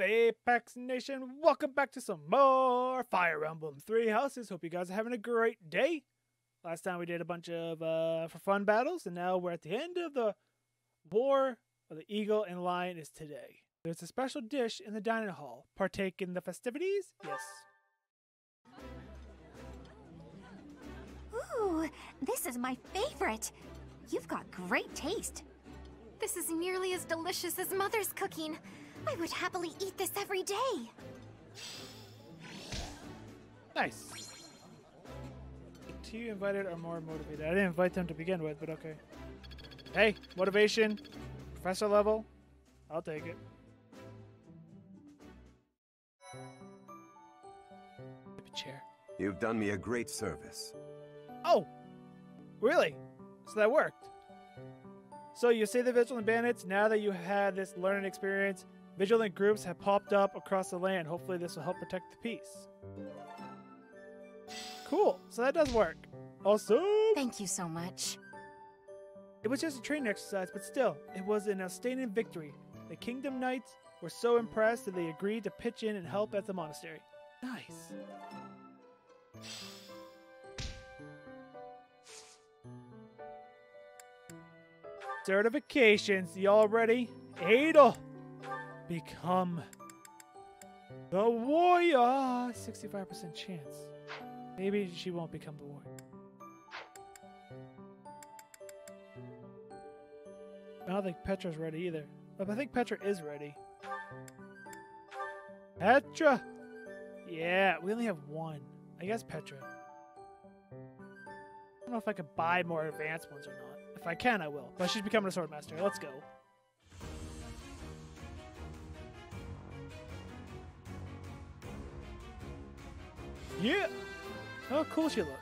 Apex Nation? Welcome back to some more Fire Emblem Three Houses. Hope you guys are having a great day. Last time we did a bunch of uh, for fun battles, and now we're at the end of the War of the Eagle and Lion is today. There's a special dish in the dining hall. Partake in the festivities? Yes. Ooh, this is my favorite. You've got great taste. This is nearly as delicious as Mother's cooking. I would happily eat this every day. Nice. The two invited are more motivated. I didn't invite them to begin with, but okay. Hey, motivation, professor level. I'll take it. Chair. You've done me a great service. Oh, really? So that worked. So you say the Vigilant Bandits, now that you had this learning experience, Vigilant groups have popped up across the land. Hopefully this will help protect the peace. Cool, so that does work. Awesome! Thank you so much. It was just a training exercise, but still, it was an outstanding victory. The Kingdom Knights were so impressed that they agreed to pitch in and help at the monastery. Nice. Certifications, y'all ready? Adel! Become the warrior! 65% chance. Maybe she won't become the warrior. I don't think Petra's ready either. But I think Petra is ready. Petra! Yeah, we only have one. I guess Petra. I don't know if I could buy more advanced ones or not. If I can, I will. But she's becoming a sword master. Let's go. Yeah! How cool she looks.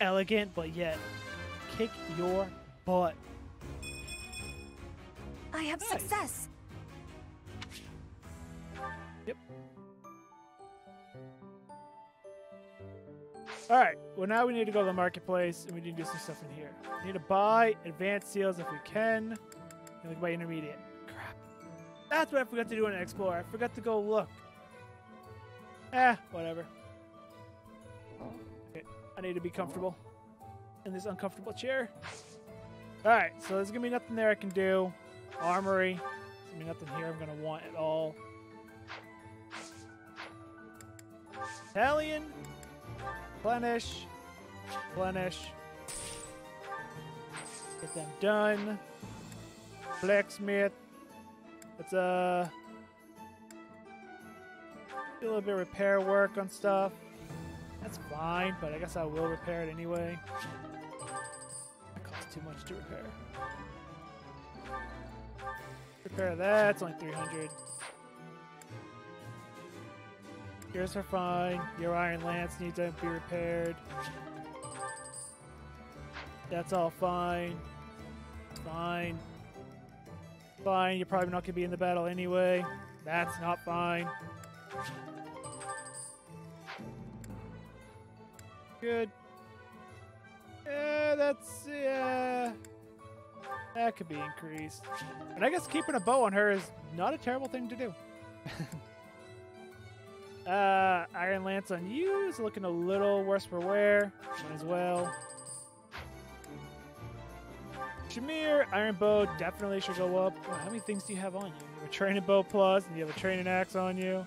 Elegant, but yet kick your butt. I have Nice. success. Yep. All right. Well, now we need to go to the marketplace and we need to do some stuff in here. We need to buy advanced seals if we can. And we can buy intermediate. Crap. That's what I forgot to do in Explorer. I forgot to go look. Eh, whatever. Okay, I need to be comfortable in this uncomfortable chair. All right. So there's gonna be nothing there I can do. Armory. There's gonna be nothing here I'm gonna want at all. Italian. Replenish. Replenish. Get them done. Blacksmith. Let's uh a little bit of repair work on stuff. That's fine, but I guess I will repair it anyway. That costs too much to repair. Repair that, it's only 300. Yours are fine. Your Iron Lance needs to be repaired. That's all fine. Fine. Fine, you're probably not going to be in the battle anyway. That's not fine. Good. Yeah, that's, yeah. That could be increased. And I guess keeping a bow on her is not a terrible thing to do. Uh, Iron Lance on you is looking a little worse for wear. Might as well. Shamir, Iron Bow definitely should go up. How many things do you have on you? You have a training bow plus, and you have a training axe on you.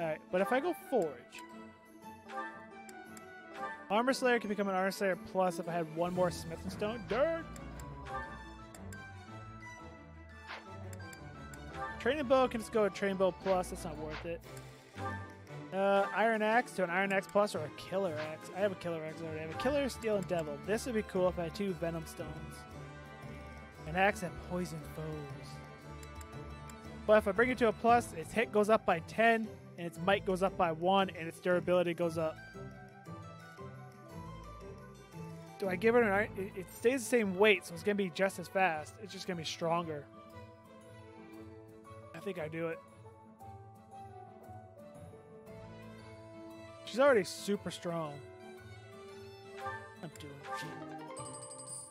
Alright, but if I go Forge, Armor Slayer can become an Armor Slayer plus if I had one more Smithing Stone. Dirt! Training Bow can just go to Training Bow plus, that's not worth it. Uh, Iron Axe to an Iron Axe Plus or a Killer Axe. I have a Killer Axe already. I have a Killer, Steel, and Devil. This would be cool if I had two Venom Stones. An axe that poison foes. But if I bring it to a plus, its hit goes up by 10, and its might goes up by 1, and its durability goes up. Do I give it an iron? It, stays the same weight, so it's going to be just as fast. It's just going to be stronger. I think I do it. She's already super strong. I'm doing it.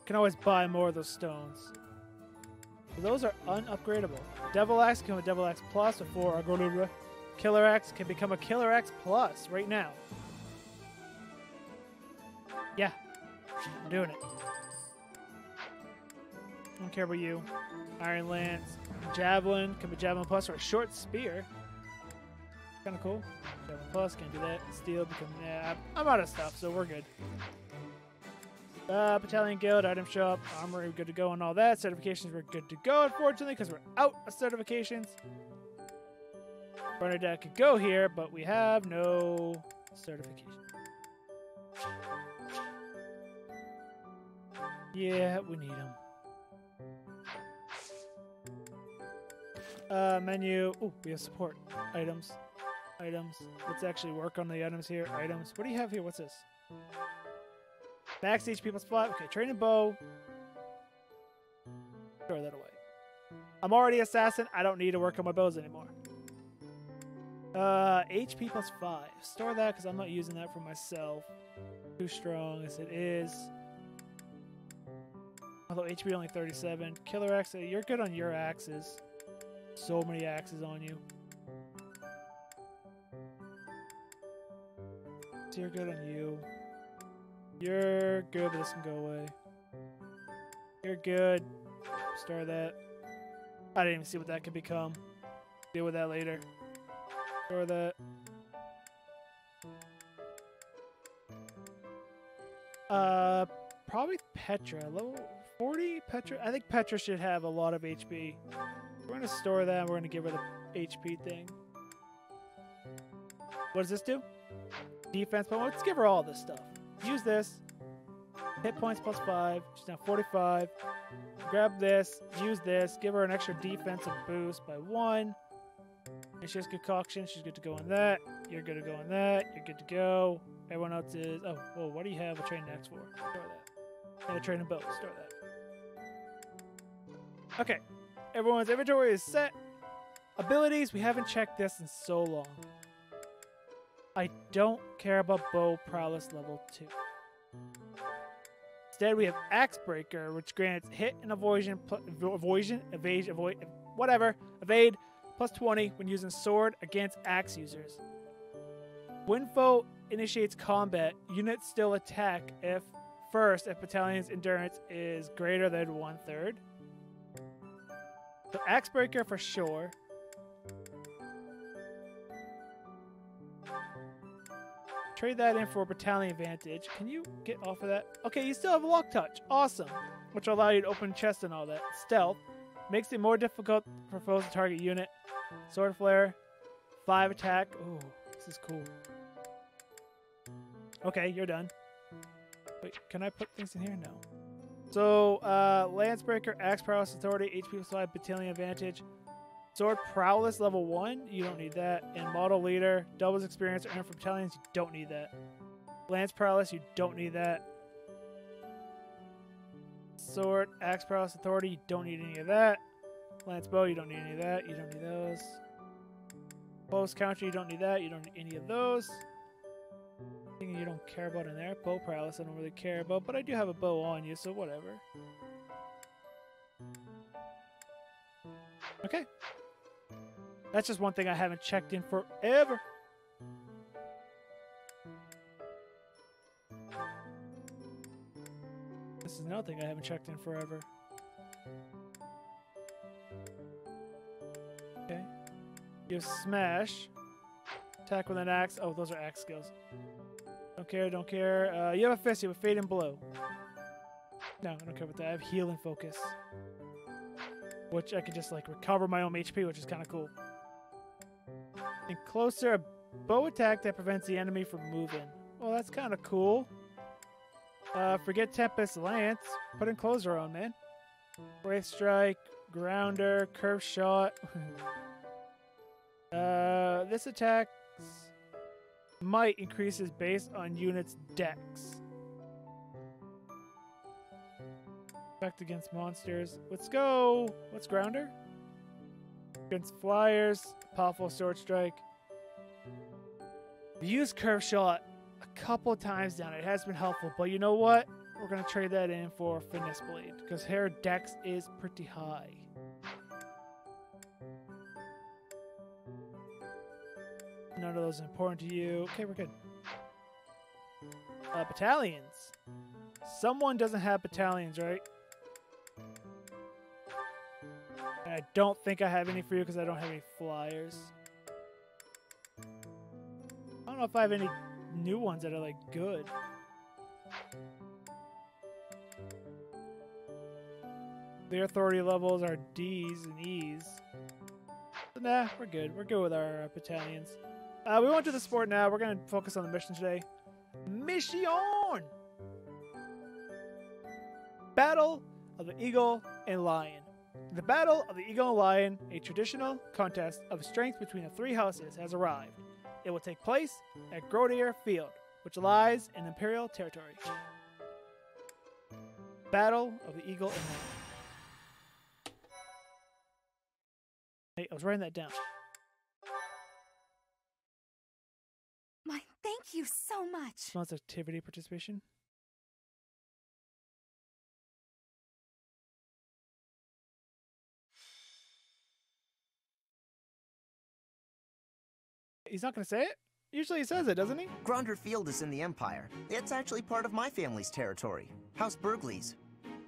Can always buy more of those stones. Those are unupgradable. Devil Axe can become a Devil Axe Plus before Killer Axe can become a Killer Axe Plus right now. I'm doing it. I don't care about you. Iron Lance, Javelin can be Javelin Plus or a Short Spear. Kind of cool. Javelin Plus, can't do that. Steel become. Yeah, I'm out of stuff, so we're good. Uh, Battalion Guild, item shop, armor, good to go, and all that. Certifications, we're good to go, unfortunately, because we're out of certifications. Runner deck could go here, but we have no certification. Yeah, we need them. Uh, menu. Oh, we have support. Items. Items. Let's actually work on the items here. Items. What do you have here? What's this? Max HP plus 5. Okay, training bow. Throw that away. I'm already assassin. I don't need to work on my bows anymore. Uh, HP plus 5. Store that because I'm not using that for myself. Too strong as it is. Although HP only 37. Killer axe. You're good on your axes. So many axes on you. So you're good on you. You're good, this can go away. You're good. Store that. I didn't even see what that could become. Deal with that later. Store that. Uh, probably Petra. Level 40 Petra? I think Petra should have a lot of HP. We're going to store that we're going to give her the HP thing. What does this do? Defense, but let's give her all this stuff. Use this. Hit points plus 5. She's now 45. Grab this. Use this. Give her an extra defensive boost by 1. And she has concoction. She's good to go on that. You're good to go on that. You're good to go. Everyone else is. Oh, whoa, what do you have a train next for? Store that. And a train and boat. Store that. Okay. Everyone's inventory is set. Abilities. We haven't checked this in so long. I don't care about bow prowess level 2. Instead, we have Axe Breaker, which grants hit and avoidance, avoidance, evade, avoid, whatever, evade, plus 20 when using sword against axe users. When foe initiates combat, units still attack if first if battalion's endurance is greater than one third. So Axe Breaker for sure. Trade that in for a battalion advantage. Can you get off of that? Okay, you still have lock touch. Awesome. Which will allow you to open chests and all that. Stealth. Makes it more difficult for foes to target unit. Sword flare. Five attack. Ooh, this is cool. Okay, you're done. Wait, can I put things in here? No. So, uh, Lancebreaker, Axe Prowess Authority, HP 5, Battalion Advantage. Sword Prowess level 1, you don't need that. And Model Leader, doubles experience earned from battalions, you don't need that. Lance Prowess, you don't need that. Sword, Axe Prowess Authority, you don't need any of that. Lance Bow, you don't need any of that. You don't need those. Post Counter, you don't need that. You don't need any of those. You don't care about in there. Bow Prowess, I don't really care about, but I do have a bow on you, so whatever. Okay. That's just one thing I haven't checked in forever. This is another thing I haven't checked in forever. Okay. You smash. Attack with an axe. Oh, those are axe skills. Don't care, don't care. Uh, you have a have a fade and blow. No, I don't care about that. I have heal and focus. Which I can just like recover my own HP, which is kind of cool. And closer, a bow attack that prevents the enemy from moving. Well, that's kind of cool. Uh, forget Tempest Lance. Put Encloser on, man. Wrath Strike, Grounder, Curve Shot. uh, this attack might increases based on units' dex. Effect against monsters. Let's go. What's Grounder? Against flyers. Powerful sword strike. We used curve shot a couple times down. It has been helpful, but you know what? We're gonna trade that in for finesse blade because her dex is pretty high. None of those important to you. Okay, we're good. Uh, battalions. Someone doesn't have battalions, right? And I don't think I have any for you because I don't have any flyers. I don't know if I have any new ones that are like good. Their authority levels are D's and E's. But nah, we're good. We're good with our uh, battalions. Uh, we won't do the sport now. We're going to focus on the mission today. Mission! Battle of the Eagle and Lion. The Battle of the Eagle and Lion, a traditional contest of strength between the three houses, has arrived. It will take place at Gronder Field, which lies in Imperial territory. Battle of the Eagle and Lion. Hey, I was writing that down. Thank you so much. Smells activity participation. He's not going to say it? Usually he says it, doesn't he? Gronder Field is in the Empire. It's actually part of my family's territory, House Bergliez.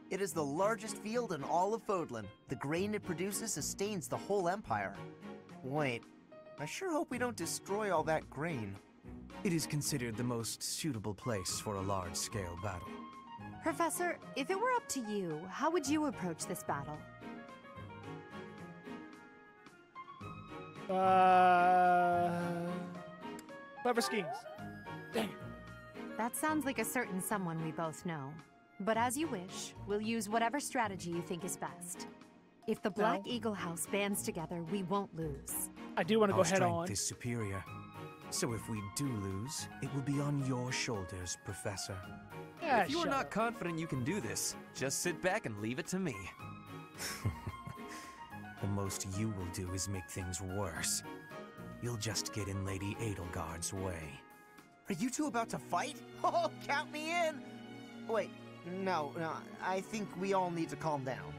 It is the largest field in all of Fodlan. The grain it produces sustains the whole Empire. Wait, I sure hope we don't destroy all that grain. It is considered the most suitable place for a large-scale battle. Professor, if it were up to you, how would you approach this battle? Uh, clever schemes. Dang it. That sounds like a certain someone we both know. But as you wish, we'll use whatever strategy you think is best. If the Black No. Eagle House bands together, we won't lose. I do want to go Our head strength on. is superior. So if we do lose, it will be on your shoulders, Professor. Yeah, if you are not up. confident you can do this, just sit back and leave it to me. The most you will do is make things worse. You'll just get in Lady Edelgard's way. Are you two about to fight? Oh, count me in! Wait, no, no, I think we all need to calm down.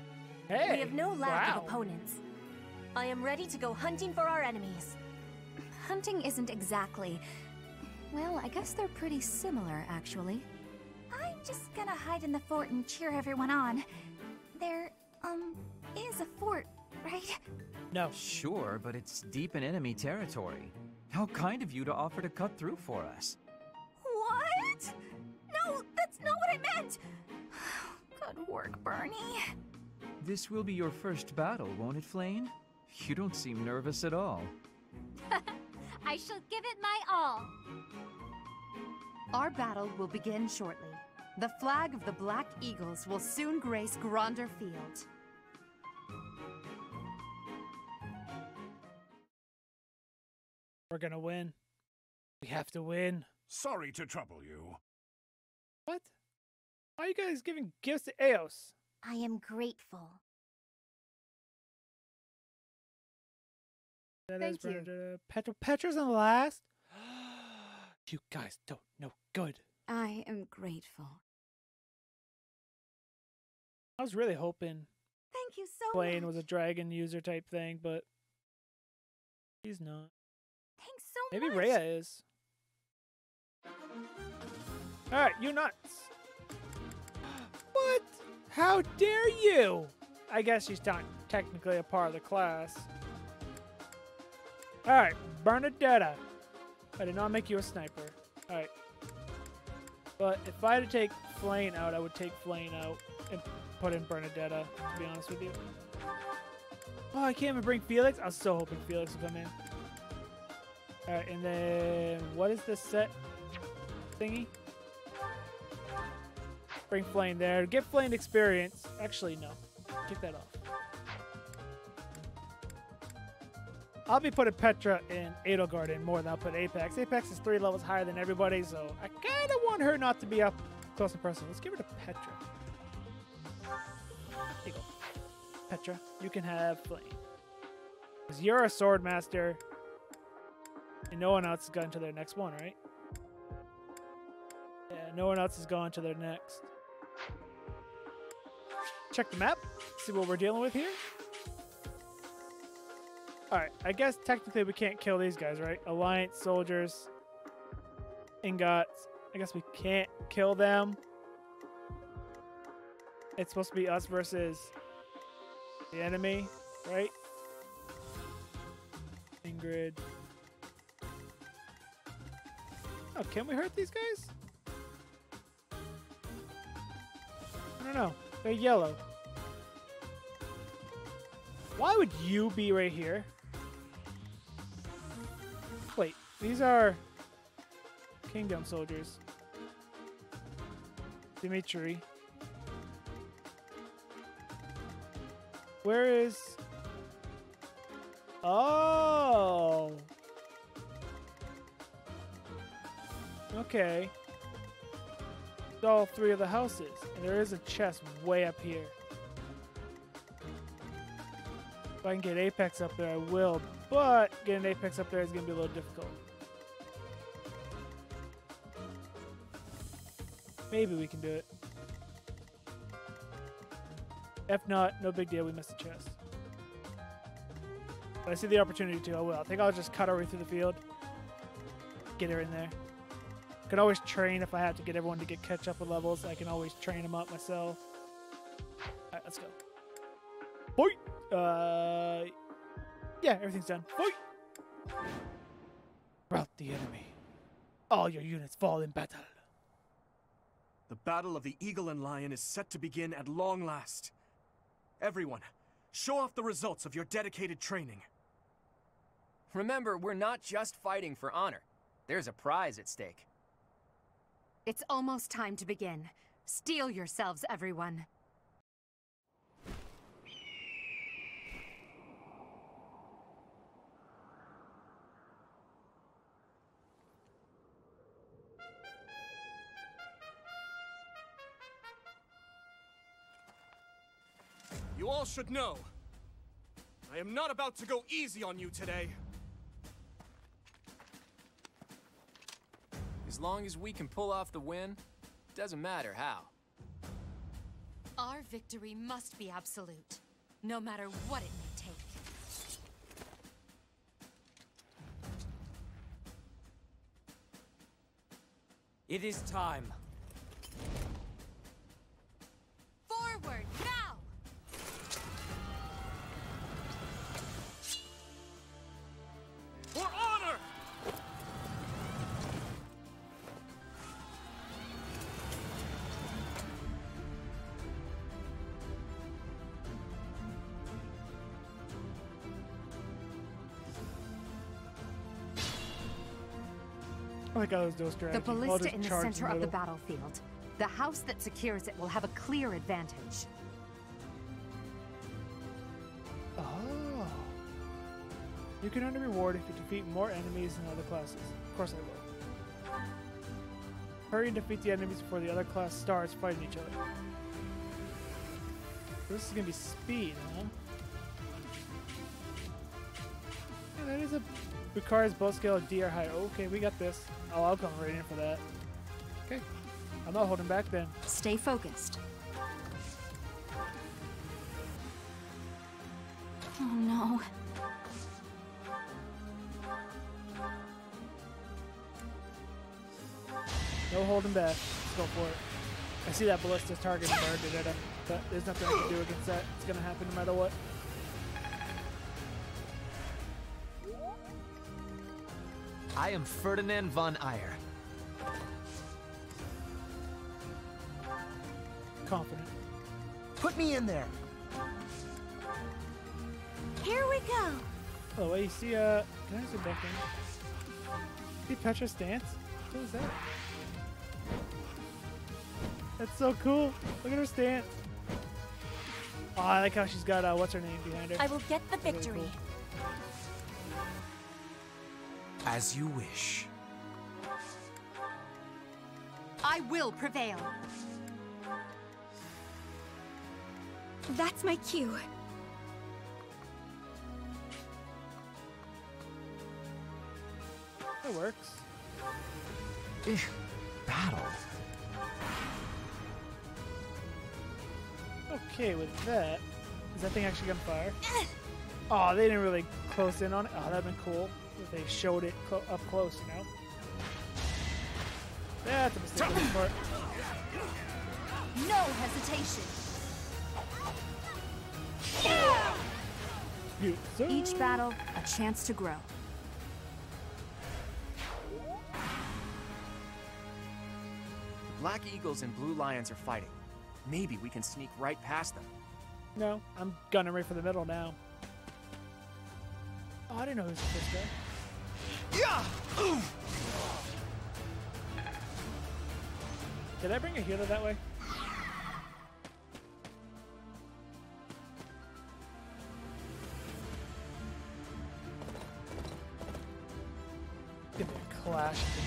Hey, We have no lack wow. of opponents. I am ready to go hunting for our enemies. Hunting isn't exactly. Well, I guess they're pretty similar, actually. I'm just gonna hide in the fort and cheer everyone on. There, um, is a fort, right? No. Sure, but it's deep in enemy territory. How kind of you to offer to cut through for us. What? No, that's not what I meant! Good work, Bernie. This will be your first battle, won't it, Flayn? You don't seem nervous at all. I shall give it my all. Our battle will begin shortly. The flag of the Black Eagles will soon grace Gronder Field. We're gonna win. We have to win. Sorry to trouble you. What? Why are you guys giving gifts to Eos? I am grateful. That Thank is you. Petra. Petra's on the last. you guys don't know good. I am grateful. I was really hoping Thank you so Blaine much. was a dragon user type thing, but he's not. Thanks so Maybe much. Rhea is. Alright, you nuts. What? How dare you? I guess she's not technically a part of the class. Alright, Bernadetta. I did not make you a sniper. Alright. But if I had to take Flayn out, I would take Flayn out and put in Bernadetta, to be honest with you. Oh, I can't even bring Felix? I was so hoping Felix would come in. Alright, and then what is this set thingy? Bring Flayn there. Get Flayn experience. Actually, no. Take that off. I'll be putting Petra in Edelgard in more than I'll put Apex. Apex is three levels higher than everybody, so I kind of want her not to be up close and personal. Let's give her to Petra. There you. Petra, you can have Flayn. Because you're a sword master. And no one else has gone to their next one, right? Yeah, no one else has gone to their next. Check the map, see what we're dealing with here. Alright, I guess technically we can't kill these guys, right? Alliance soldiers, ingots. I guess we can't kill them. It's supposed to be us versus the enemy, right? Ingrid. Oh, can we hurt these guys? I don't know. They're yellow. Why would you be right here? These are Kingdom soldiers. Dimitri. Where is... Oh! Okay. All three of the houses. And there is a chest way up here. If I can get Apex up there, I will. But getting Apex up there is going to be a little difficult. Maybe we can do it. If not, no big deal. We missed a chest. But I see the opportunity to. I will. I think I'll just cut our way through the field. Get her in there. Can always train if I have to get everyone to get catch up with levels. I can always train them up myself. All right, let's go. Boy. Uh, yeah, everything's done. Boy. Rout the enemy. All your units fall in battle. The battle of the Eagle and Lion is set to begin at long last. Everyone, show off the results of your dedicated training. Remember, we're not just fighting for honor. There's a prize at stake. It's almost time to begin. Steel yourselves, everyone. All should know. I am not about to go easy on you today. As long as we can pull off the win, doesn't matter how. Our victory must be absolute, no matter what it may take. It is time. Like those do strategy. The ballista in the center of the battlefield. The house that secures it will have a clear advantage. Oh. You can earn a reward if you defeat more enemies than other classes. Of course I will. Hurry and defeat the enemies before the other class starts fighting each other. This is gonna be speed, huh? Yeah, that is a requires bow scale of D or higher. Okay, we got this. Oh, I'll come right in for that. Okay. I'm not holding back then. Stay focused. Oh no. No holding back. Let's go for it. I see that ballista's targeting Bernadetta, but there's nothing I can do against that. It's gonna happen no matter what. I am Ferdinand von Aegir. Confident. Put me in there. Here we go. Oh, wait, you see, uh, can I zoom back in? See Petra's stance? What is that? That's so cool. Look at her stance. Oh, I like how she's got, uh, what's her name behind her. I will get the Really victory. cool. As you wish. I will prevail. That's my cue. It works. Battle. Okay, with that, is that thing actually gonna fire? Oh, they didn't really close in on it. Oh, that'd been cool if they showed it clo- up close, you know? That's a mistake this part. No hesitation. You- Each battle, a chance to grow. The Black Eagles and Blue Lions are fighting. Maybe we can sneak right past them. No, I'm gunning right for the middle now. Oh, I didn't know who was the first guy. Yeah! Did I bring a healer that way? Give me a clash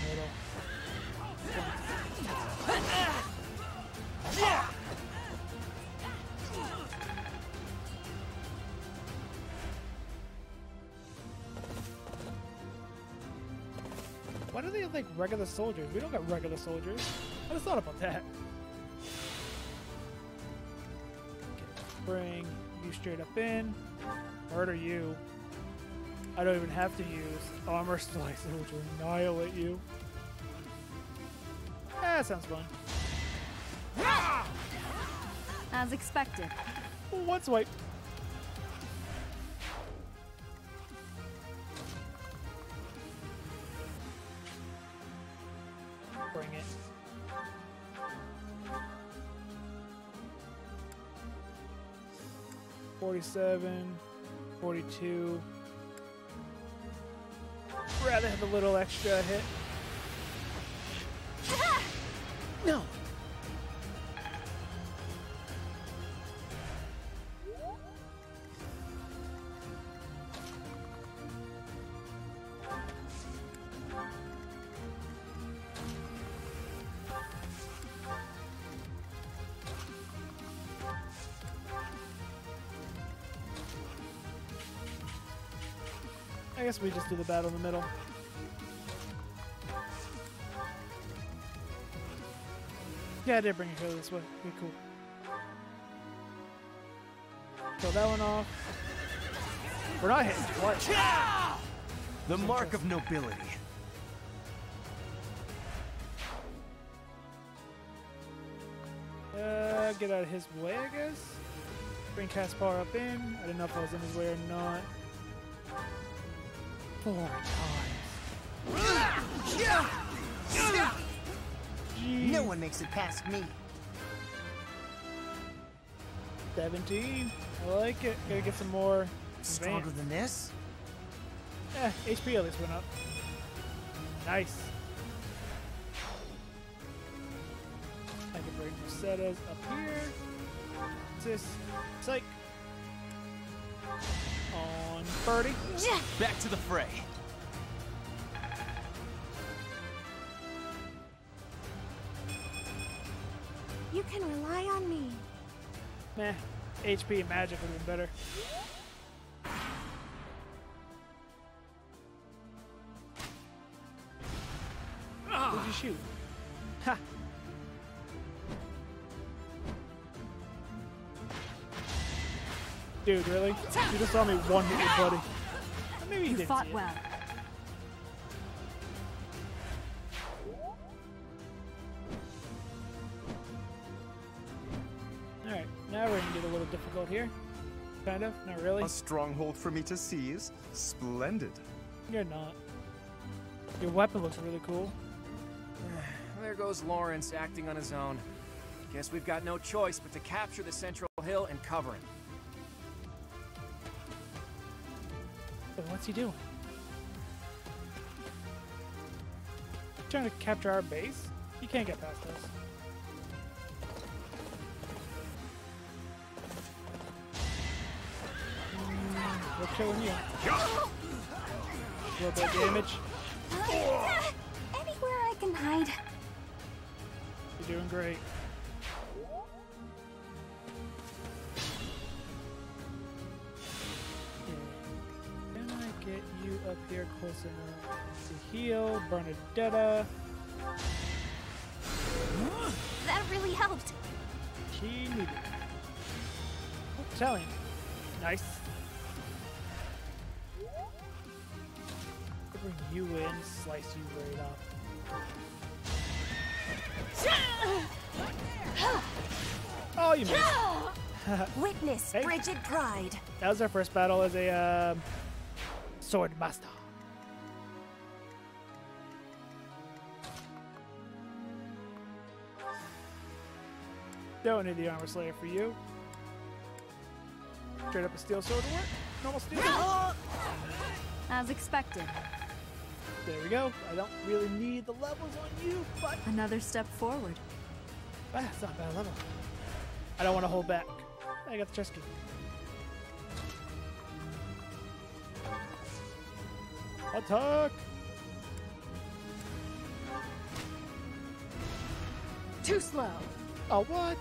regular soldiers? We don't got regular soldiers. I just thought about that. Okay, bring you straight up in. Murder you. I don't even have to use armor slice to annihilate you. Ah, that sounds fun. As expected. One swipe. 47, 42. Rather have a little extra hit. Guess we just do the battle in the middle. Yeah, I did bring a hero this way. Be cool. Kill that one off. We're not hitting twice. The mark of nobility. Uh, get out of his way, I guess. Bring Caspar up in. I didn't know if I was in his way or not. Four times. No one makes it past me. 17. I like it. Gotta get some more Stronger advanced. than this? Eh, HP at least went up. Nice. I can bring Rosetta's up here. This? Psych. On Birdie. Back to the fray. You can rely on me. Meh. HP and magic would have been better. Ah. Who'd you shoot? Dude, really? You just saw me one hit your buddy. Maybe you You didn't fought see it. well. Alright, now we're gonna get a little difficult here. Kind of, not really. A stronghold for me to seize? Splendid. You're not. Your weapon looks really cool. There goes Lorenz acting on his own. Guess we've got no choice but to capture the central hill and cover him. What's he doing? Trying to capture our base? He can't get past us. Mm, We're killing you. A little bit of damage. Anywhere I can hide. You're doing great. Up here close enough to heal? Bernadetta. That really helped. She needed it. Italian. Nice. Bring you in, slice you right up. Oh, you missed. Witness Hey. frigid pride. That was our first battle as a um, sword master. Don't need the armor slayer for you. Straight up a steel sword to work. Normal steel. As expected. There we go. I don't really need the levels on you, but Another step forward. ah, it's not a bad level. I don't want to hold back. I got the chest key. Attack! Too slow. Oh, what?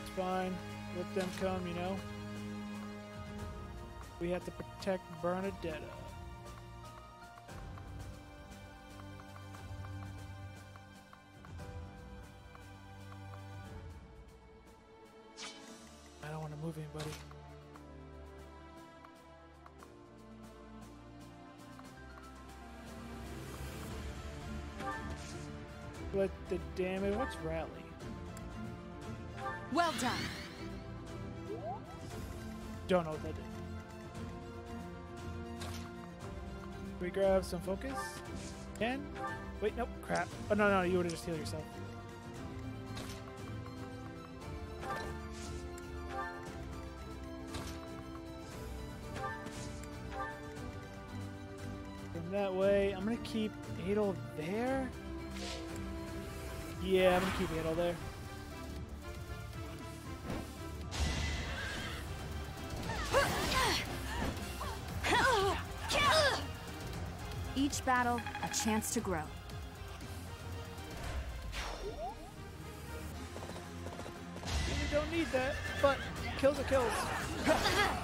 It's fine. Let them come, you know. We have to protect Bernadetta. I don't want to move anybody. But the damage, what's rally? Well done. Don't know what that did. we grab some focus? Can? Wait, nope, crap. Oh, no, no, you would have just healed yourself. That way, I'm gonna keep Adol there. Yeah, I'm gonna keep Adol there. Each battle, a chance to grow. Really don't need that, but kills are kills.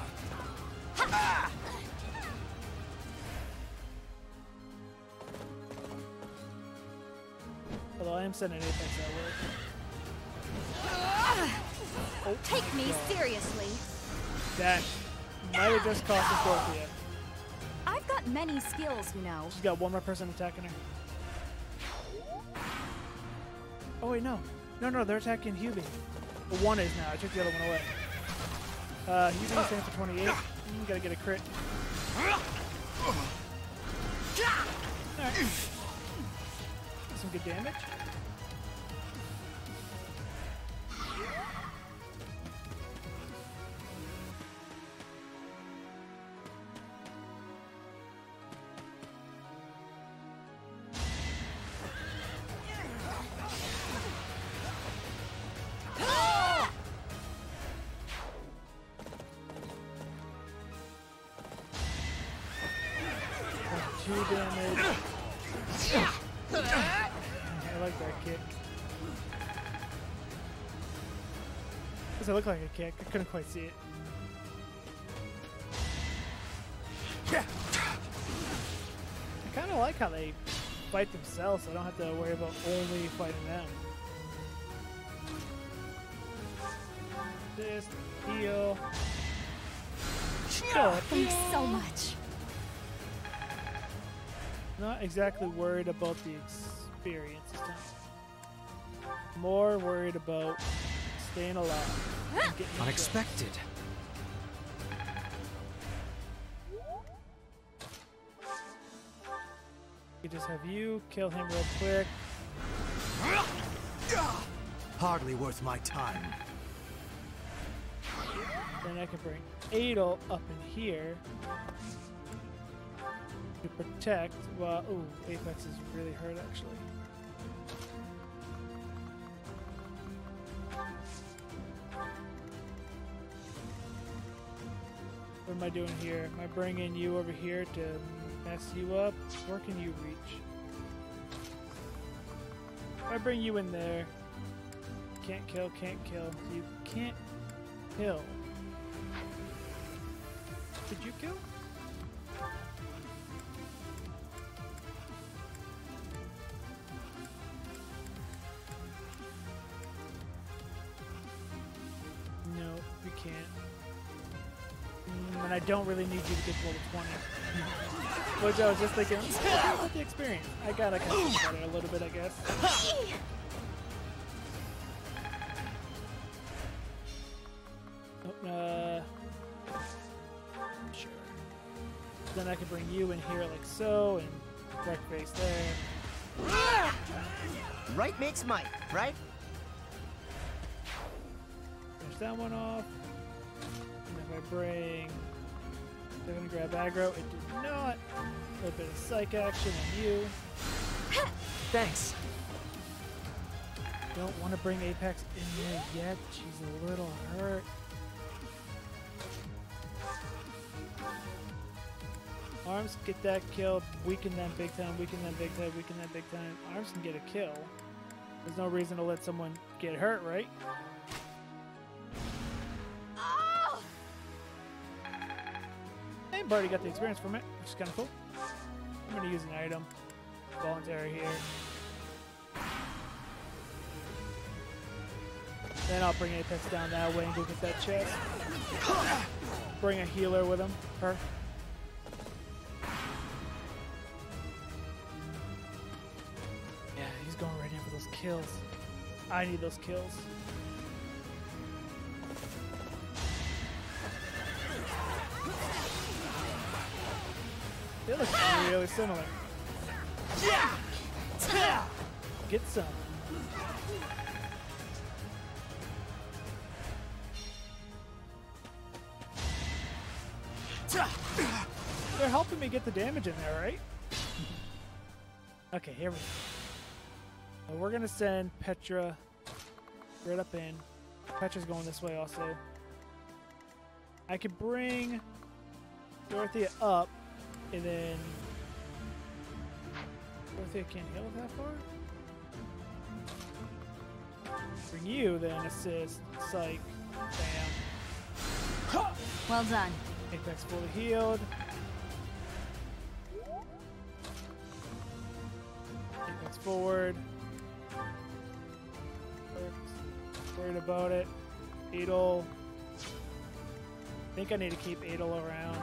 I am sending Apex way. Oh, Take me God. seriously. That might have just cost us Dorothea. I've got many skills, you know. She's got one more person attacking her. Oh wait, no. No, no, they're attacking Hubie. Well, one is now. I took the other one away. Uh, Hubie's staying for 28. You gotta get a crit. Alright. Some good damage. It look like a kick? I couldn't quite see it. Yeah. I kind of like how they fight themselves, so I don't have to worry about only fighting them. Just heal. Thanks so much. Not exactly worried about the experience this time. More worried about staying alive. and getting the kill. Unexpected. We just have you kill him real quick. Hardly worth my time. Then I can bring Adel up in here to protect. Well, ooh, Apex is really hurt actually. I doing here? Am I bringing you over here to mess you up? Where can you reach? I bring you in there, can't kill, can't kill. You can't kill. Did you kill? Don't really need you to get to level 20. Which I was just thinking, with the experience. I gotta kind of about it a little bit, I guess. Oh, uh, sure. Then I could bring you in here like so, and direct face there. Right makes might, right? Finish that one off. And if I bring... They're gonna grab aggro. It did not. A little bit of psych action on you. Thanks. Don't want to bring Apex in there yet. She's a little hurt. Arms get that kill, weaken them big time, weaken them big time, weaken them big time. Arms can get a kill. There's no reason to let someone get hurt, right? I've already got the experience from it, which is kind of cool. I'm going to use an item. Voluntary here. Then I'll bring Apex down that way and go get that chest. Bring a healer with him. Her. Yeah, he's going right in for those kills. I need those kills. They look really similar. Get some. They're helping me get the damage in there, right? okay, here we go. We're gonna send Petra right up in. Petra's going this way also. I could bring Dorothea up, and then Dorothea can't heal that far. Bring you, then assist, psych, bam. Well done. Apex fully healed. Apex forward. Worked. Worried about it. Adel. I think I need to keep Adel around.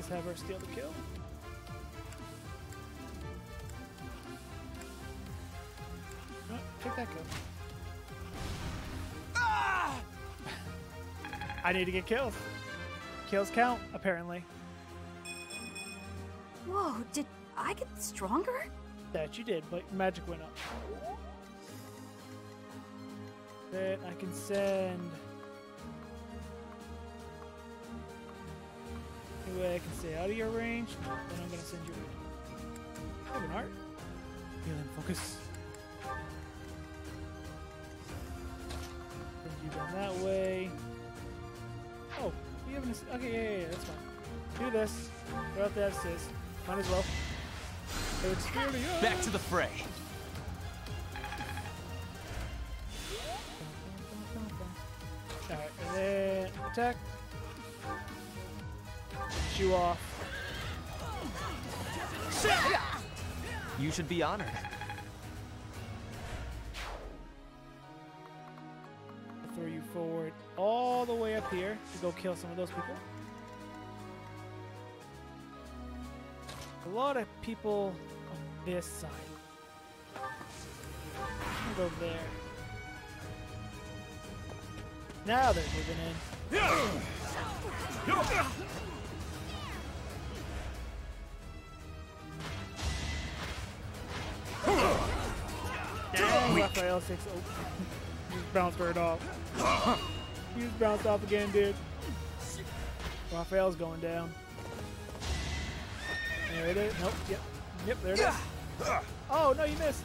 Just have her steal the kill? No, take that kill. Ah! I need to get kills. Kills count, apparently. Whoa, did I get stronger? That you did, but magic went up. Then I can send. Anyway, I uh, can stay out of your range. Then I'm gonna send you. I have an art. Healing focus. Send you down that way. Oh, you have an ass- Okay, yeah, yeah, yeah, that's fine. Do this. Throw out that assist. Might as well. Experience. Back to the fray. Alright, and then attack. Shoe off. You should be honored. I'll throw you forward all the way up here to go kill some of those people. A lot of people on this side. I'll go there. Now they're moving in. Dang, Raphael 6 oh. Just bounced right off. You just bounced off again, dude. Raphael's going down. There it is. Nope. Yep. Yep, there it is. Oh, no, you missed.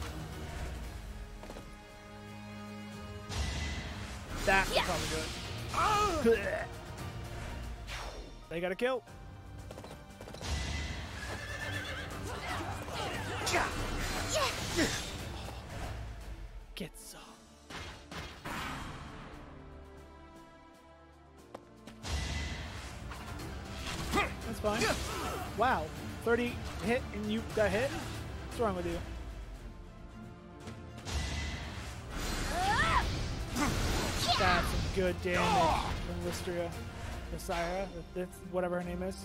That's was probably good. They got a kill. and you got hit? What's wrong with you? That's some good damage from Lystria. Messiah, whatever her name is.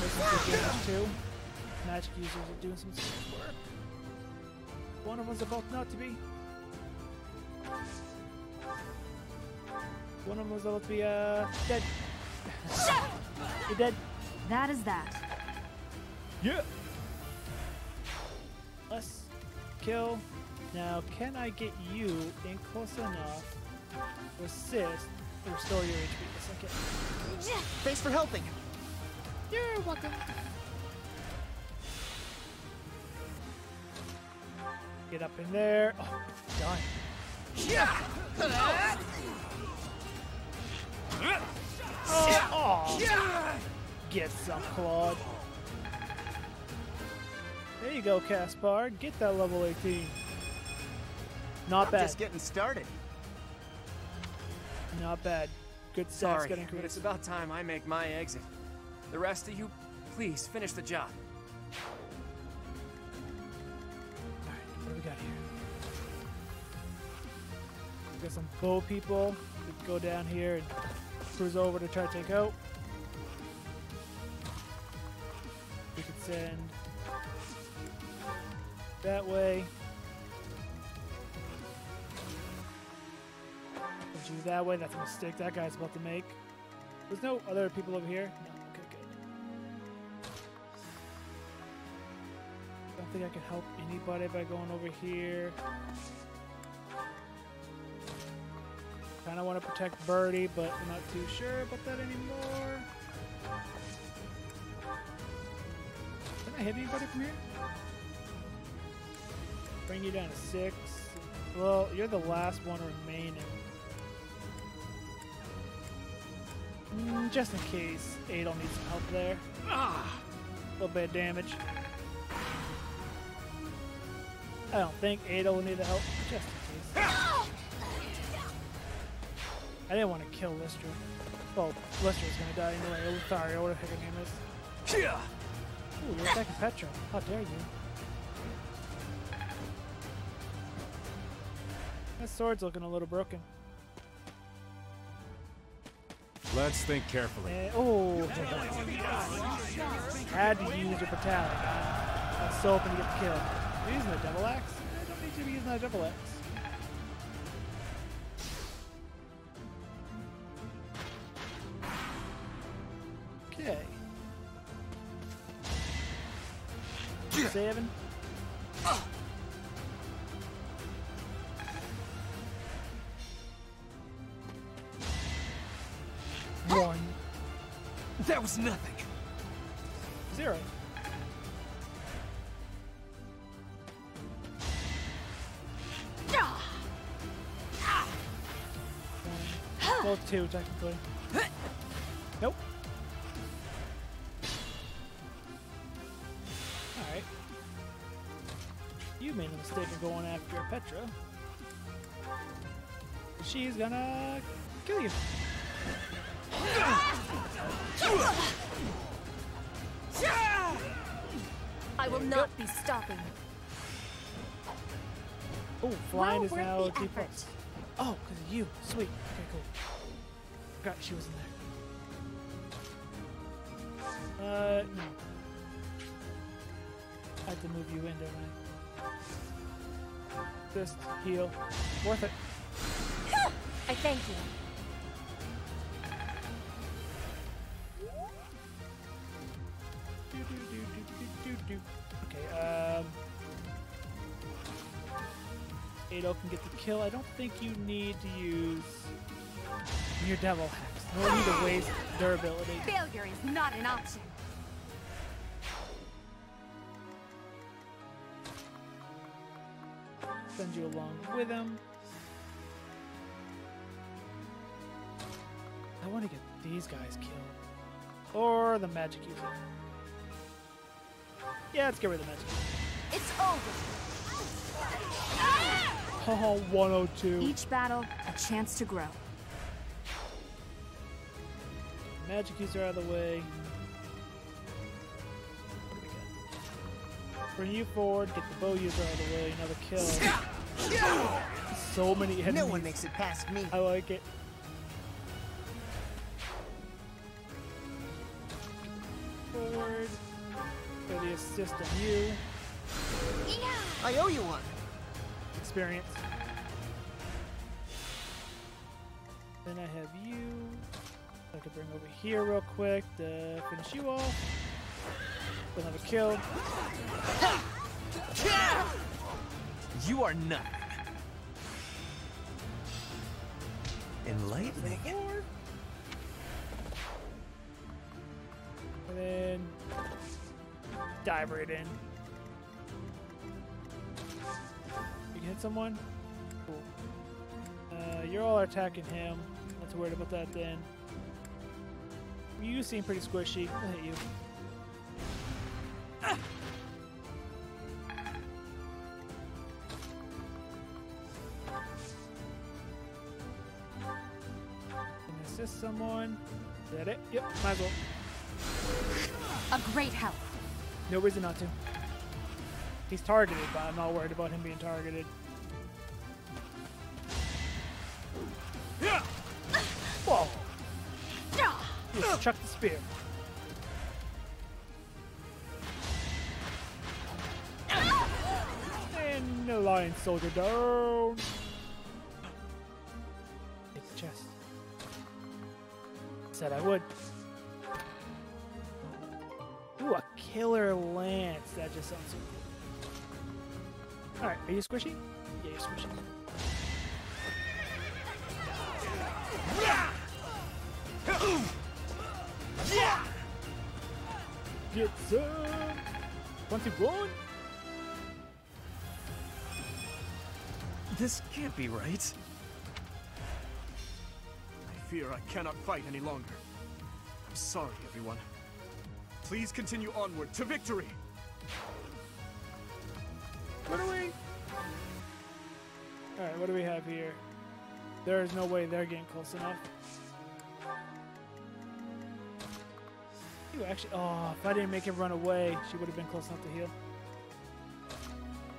This is good damage too. Magic users are doing some work. One of them's about not to be. One of them was about to be, uh, dead. you dead. That is that. Yeah. Let's kill. Now, can I get you in close enough to assist to restore your HP? Yes, I can. Thanks for helping. You're welcome. Get up in there. Oh, done. Oh, oh. Get some, Claude. There you go, Caspar. Get that level 18. Not I'm bad. just getting started. Not bad. Good Sorry, getting but it's about time I make my exit. The rest of you, please finish the job. What do we got here? We got some bow people. We go down here and cruise over to try to take out. We could send that way. You that way. That's a mistake that guy's about to make. There's no other people over here. No. Okay, good. Don't think I can help anybody by going over here. Kind of want to protect Birdie, but I'm not too sure about that anymore. Can I hit anybody from here? Bring you down to six. Well, you're the last one remaining. Mm, just in case Adel needs some help there. Ah, a little bit of damage. I don't think Adel will need the help, just in case. I didn't want to kill Lystra. Well, Lystra's gonna die anyway. Lothario, whatever the heck her name is. Ooh, you're attacking Petra. How dare you? That sword's looking a little broken. Let's think carefully. Eh, oh, had to use your battalion. I was so hoping to get the kill. Are using a double axe? I don't need you to be using a double axe. Okay. Seven. Was nothing. Zero. Well, two technically. Nope. Alright. You made a mistake of going after Petra. She's gonna kill you. I will not be stopping. Oh, flying Well is now the D effort. plus. Oh, because of you. Sweet. Okay, cool. Forgot she was in there. Uh, no. I have to move you in, don't I? Just heal. Worth it. I thank you. Can get the kill. I don't think you need to use your Devil Axe. No need to waste durability. Failure is not an option. Send you along with him. I want to get these guys killed. Or the magic user. Yeah, let's get rid of the magic user. It's over. Oh, 102. Each battle, a chance to grow. Magic user out of the way. What do we got? Bring you forward, get the bow user out of the way, another kill. so many enemies. No one makes it past me. I like it. Forward. For the assist of you. I owe you one. Experience. Then I have you. I can bring over here real quick to finish you off. Another kill. You are not. Enlightening. And then dive right in. You hit someone? Cool. Uh, you're all attacking him. Not too worried about that then. You seem pretty squishy. I'll hit you. Can assist someone? Is that it? Yep, might as well. A great help. No reason not to. He's targeted, but I'm not worried about him being targeted. Whoa! Just chuck the spear. And the lion soldier down. You squishy? Yeah, you're squishy. Get some! 21! This can't be right. I fear I cannot fight any longer. I'm sorry, everyone. Please continue onward to victory! Alright, what do we have here? There is no way they're getting close enough. You actually. Oh, if I didn't make him run away, she would have been close enough to heal.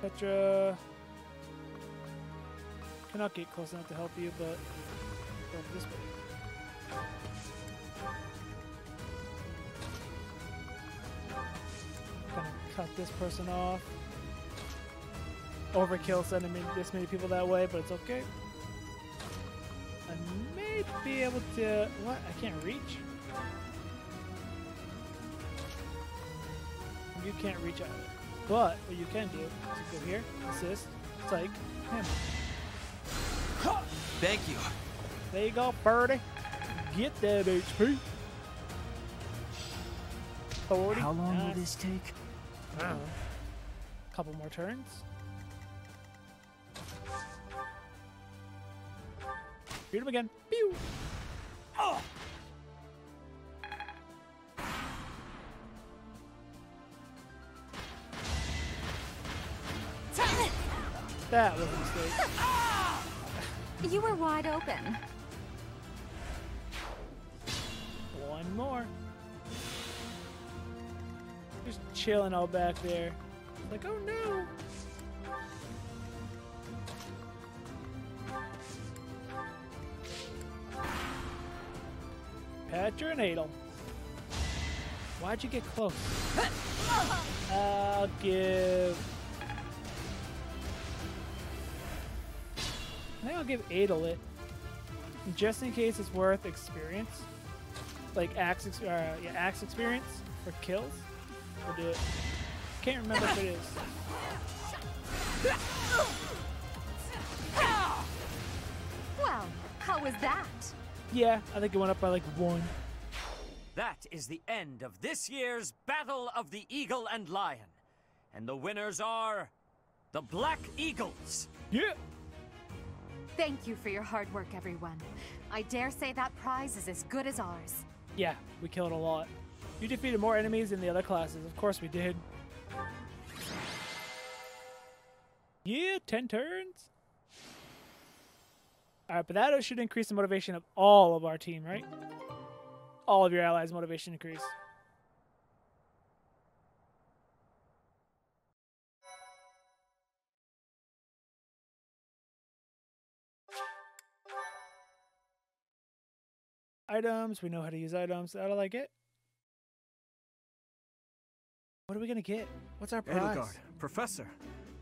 Petra. Cannot get close enough to help you, but. Go this way. Gonna cut this person off. Overkill sending me this many people that way, but it's okay. I may be able to. What? I can't reach? You can't reach out. But what you can do is go here, assist, psych, hammer. Thank you. There you go, birdie. Get that HP. 40. How long will this take? I don't know. Couple more turns. Shoot him again. Pew! Oh! That was a mistake. Ah. You were wide open. One more. Just chilling all back there. Like, oh no! Adel. Why'd you get close? I'll give. I think I'll give Adel it. Just in case it's worth experience. Like axe, ex- uh, yeah, axe experience for kills. We'll do it. Can't remember if it is. Well, how was that? Yeah, I think it went up by like one. That is the end of this year's Battle of the Eagle and Lion. And the winners are the Black Eagles. Yeah. Thank you for your hard work, everyone. I dare say that prize is as good as ours. Yeah, we killed a lot. You defeated more enemies than the other classes. Of course we did. Yeah, 10 turns. All right, but that should increase the motivation of all of our team, right? All of your allies' motivation increase. Items, we know how to use items. That'll like it. What are we gonna get? What's our prize? Edelgard, Professor,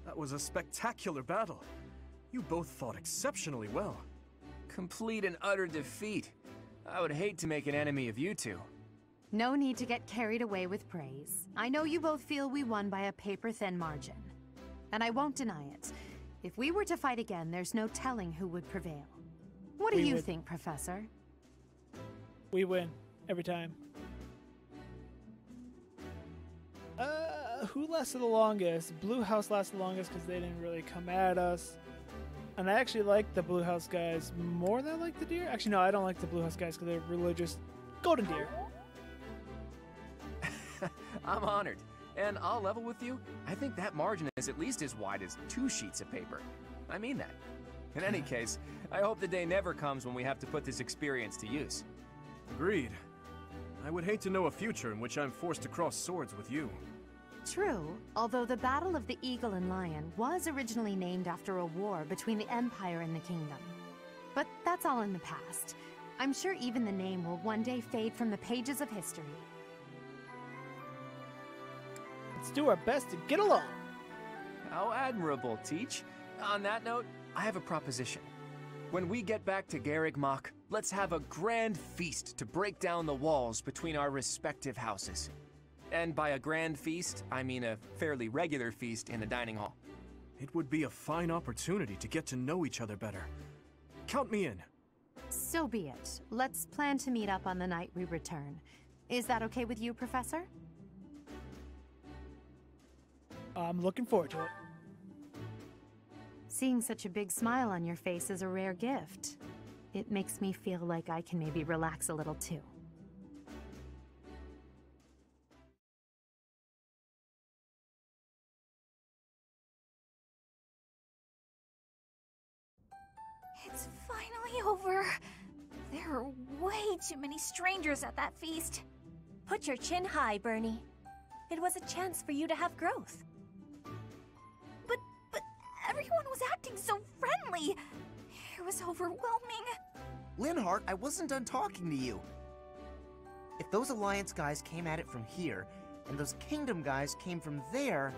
that was a spectacular battle. You both fought exceptionally well. Complete and utter defeat. I would hate to make an enemy of you two. No need to get carried away with praise. I know you both feel we won by a paper-thin margin. And I won't deny it. If we were to fight again, there's no telling who would prevail. What do We you would. think, Professor? We win every time. Uh, who lasted the longest? Blue House lasted the longest because they didn't really come at us. And I actually like the Blue House guys more than I like the deer. Actually, no, I don't like the Blue House guys because they're religious. Golden deer. I'm honored. And I'll level with you, I think that margin is at least as wide as two sheets of paper. I mean that. In any case, I hope the day never comes when we have to put this experience to use. Agreed. I would hate to know a future in which I'm forced to cross swords with you. True, although the Battle of the Eagle and Lion was originally named after a war between the Empire and the Kingdom. But that's all in the past. I'm sure even the name will one day fade from the pages of history. Let's do our best to get along. How admirable, Teach. On that note, I have a proposition. When we get back to Garreg Mach, let's have a grand feast to break down the walls between our respective houses. And by a grand feast, I mean a fairly regular feast in the dining hall. It would be a fine opportunity to get to know each other better. Count me in. So be it. Let's plan to meet up on the night we return. Is that okay with you, Professor? I'm looking forward to it. Seeing such a big smile on your face is a rare gift. It makes me feel like I can maybe relax a little too. Too many strangers at that feast. Put your chin high, Bernie. It was a chance for you to have growth. But, but everyone was acting so friendly. It was overwhelming. Linhardt, I wasn't done talking to you. If those Alliance guys came at it from here, and those Kingdom guys came from there,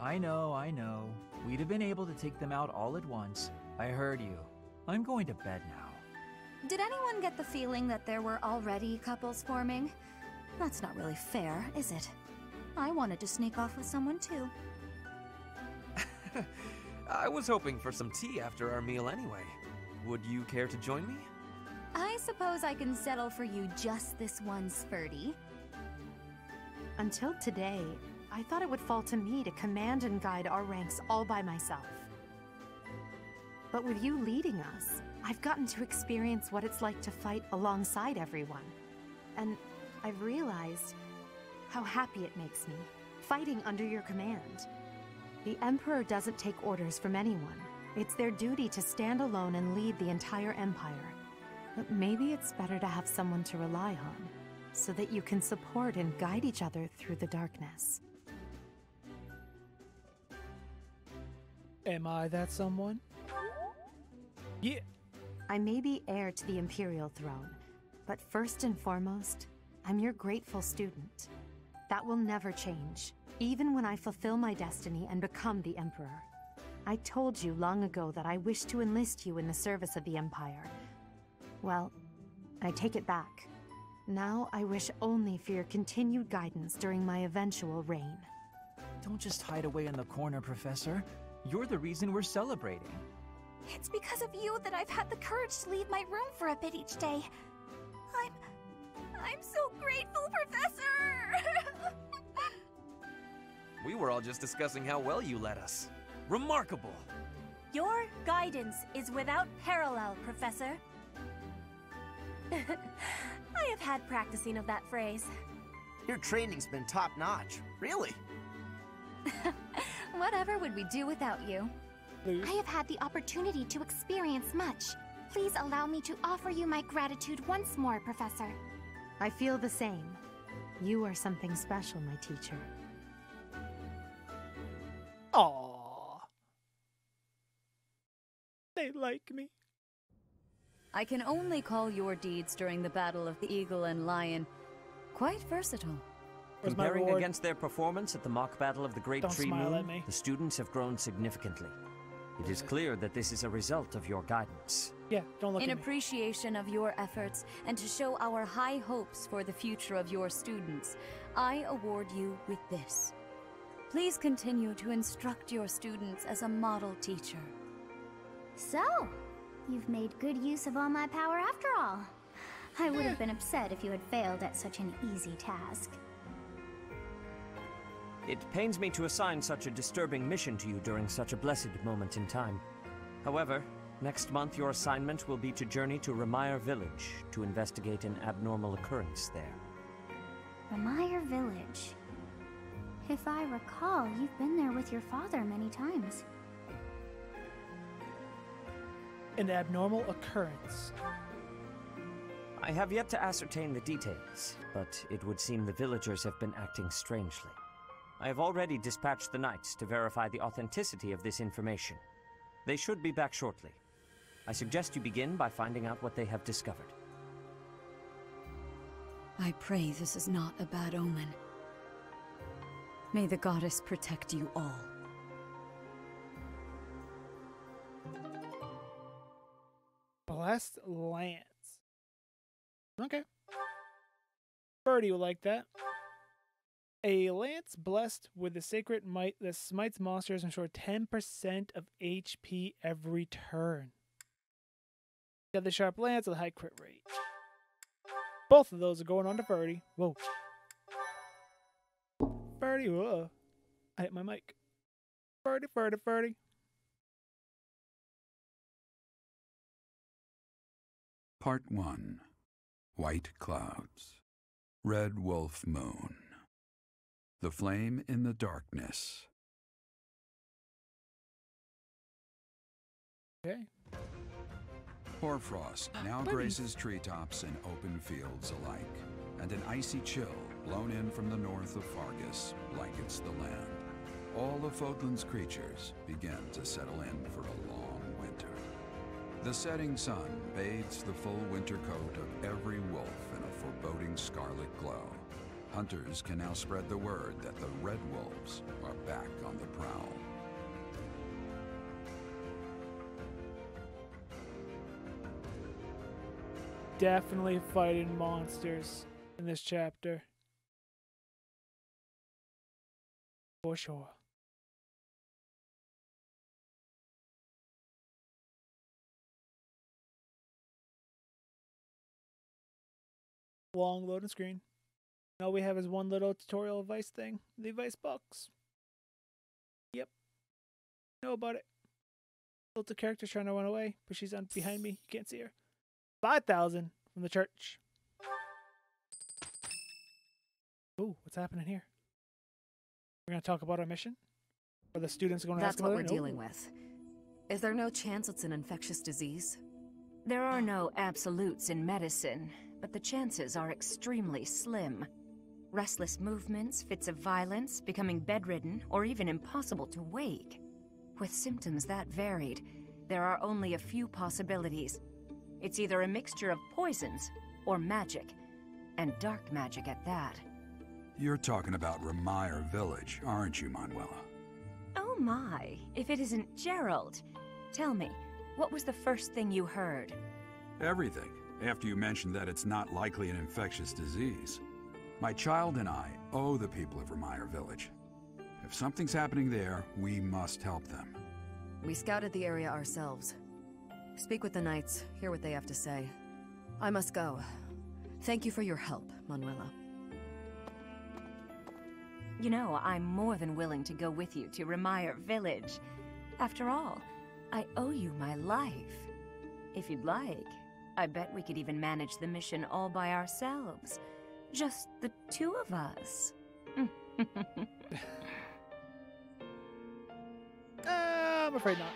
I know, I know. We'd have been able to take them out all at once. I heard you. I'm going to bed now. Did anyone get the feeling that there were already couples forming? That's not really fair, is it? I wanted to sneak off with someone too. I was hoping for some tea after our meal anyway. Would you care to join me? I suppose I can settle for you just this once, Ferdy. Until today, I thought it would fall to me to command and guide our ranks all by myself. But with you leading us, I've gotten to experience what it's like to fight alongside everyone. And I've realized how happy it makes me, fighting under your command. The Emperor doesn't take orders from anyone. It's their duty to stand alone and lead the entire Empire. But maybe it's better to have someone to rely on, so that you can support and guide each other through the darkness. Am I that someone? Yeah. I may be heir to the Imperial throne, but first and foremost, I'm your grateful student. That will never change, even when I fulfill my destiny and become the Emperor. I told you long ago that I wished to enlist you in the service of the Empire. Well, I take it back. Now I wish only for your continued guidance during my eventual reign. Don't just hide away in the corner, Professor. You're the reason we're celebrating. It's because of you that I've had the courage to leave my room for a bit each day. I'm. I'm so grateful, Professor! We were all just discussing how well you led us. Remarkable! Your guidance is without parallel, Professor. I have had practicing of that phrase. your training's been top notch. Really? Whatever would we do without you? I have had the opportunity to experience much. Please allow me to offer you my gratitude once more, Professor. I feel the same. You are something special, my teacher. Aww. They like me. I can only call your deeds during the Battle of the Eagle and Lion quite versatile. Where's Comparing against their performance at the mock battle of the Great Don't Tree smile Moon, at me. the students have grown significantly. It is clear that this is a result of your guidance. Yeah, don't look In at me. appreciation of your efforts and to show our high hopes for the future of your students, I award you with this. Please continue to instruct your students as a model teacher. So, you've made good use of all my power after all. I would have been upset if you had failed at such an easy task. It pains me to assign such a disturbing mission to you during such a blessed moment in time. However, next month your assignment will be to journey to Remire Village to investigate an abnormal occurrence there. Remire Village. If I recall, you've been there with your father many times. An abnormal occurrence. I have yet to ascertain the details, but it would seem the villagers have been acting strangely. I have already dispatched the knights to verify the authenticity of this information. They should be back shortly. I suggest you begin by finding out what they have discovered. I pray this is not a bad omen. May the goddess protect you all. Blessed Lance. Okay. Birdie will like that. A lance blessed with the sacred might that smites monsters and ensure 10% of HP every turn. Got the sharp lance with a high crit rate. Both of those are going on to Birdie. Whoa. Birdie, whoa. I hit my mic. Birdie, birdie, birdie. Part 1 White Clouds Red Wolf Moon The Flame in the Darkness Okay. Hoarfrost ah, now graces treetops and open fields alike, and an icy chill blown in from the north of Faerghus blankets the land. All of Fodlan's creatures begin to settle in for a long winter. The setting sun bathes the full winter coat of every wolf in a foreboding scarlet glow. Hunters can now spread the word that the Red Wolves are back on the prowl. Definitely fighting monsters in this chapter. For sure. Long loading screen. All we have is one little tutorial advice thing. The advice box. Yep. Know about it. Little character trying to run away, but she's on behind me. You can't see her. 5,000 from the church. Ooh, what's happening here? We're going to talk about our mission? Or the students are going to That's ask what about we're dealing Ooh. with. Is there no chance it's an infectious disease? There are no absolutes in medicine, but the chances are extremely slim. Restless movements, fits of violence, becoming bedridden, or even impossible to wake. With symptoms that varied, there are only a few possibilities. It's either a mixture of poisons or magic, and dark magic at that. You're talking about Remire Village, aren't you, Manuela? Oh my, if it isn't Jeralt. Tell me, what was the first thing you heard? Everything, after you mentioned that it's not likely an infectious disease. My child and I owe the people of Remire Village. If something's happening there, we must help them. We scouted the area ourselves. Speak with the knights, hear what they have to say. I must go. Thank you for your help, Manuela. You know, I'm more than willing to go with you to Remire Village. After all, I owe you my life. If you'd like, I bet we could even manage the mission all by ourselves. Just the two of us. Uh, I'm afraid not.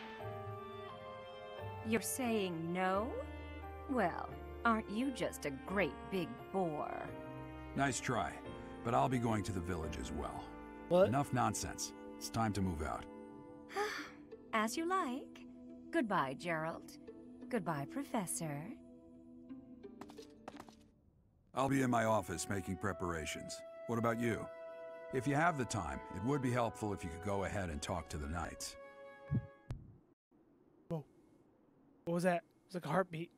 You're saying no? Well, aren't you just a great big bore? Nice try, but I'll be going to the village as well. What? Enough nonsense. It's time to move out. As you like. Goodbye, Jeralt. Goodbye, Professor. I'll be in my office making preparations. What about you? If you have the time, it would be helpful if you could go ahead and talk to the knights. Whoa. What was that? It was like a heartbeat.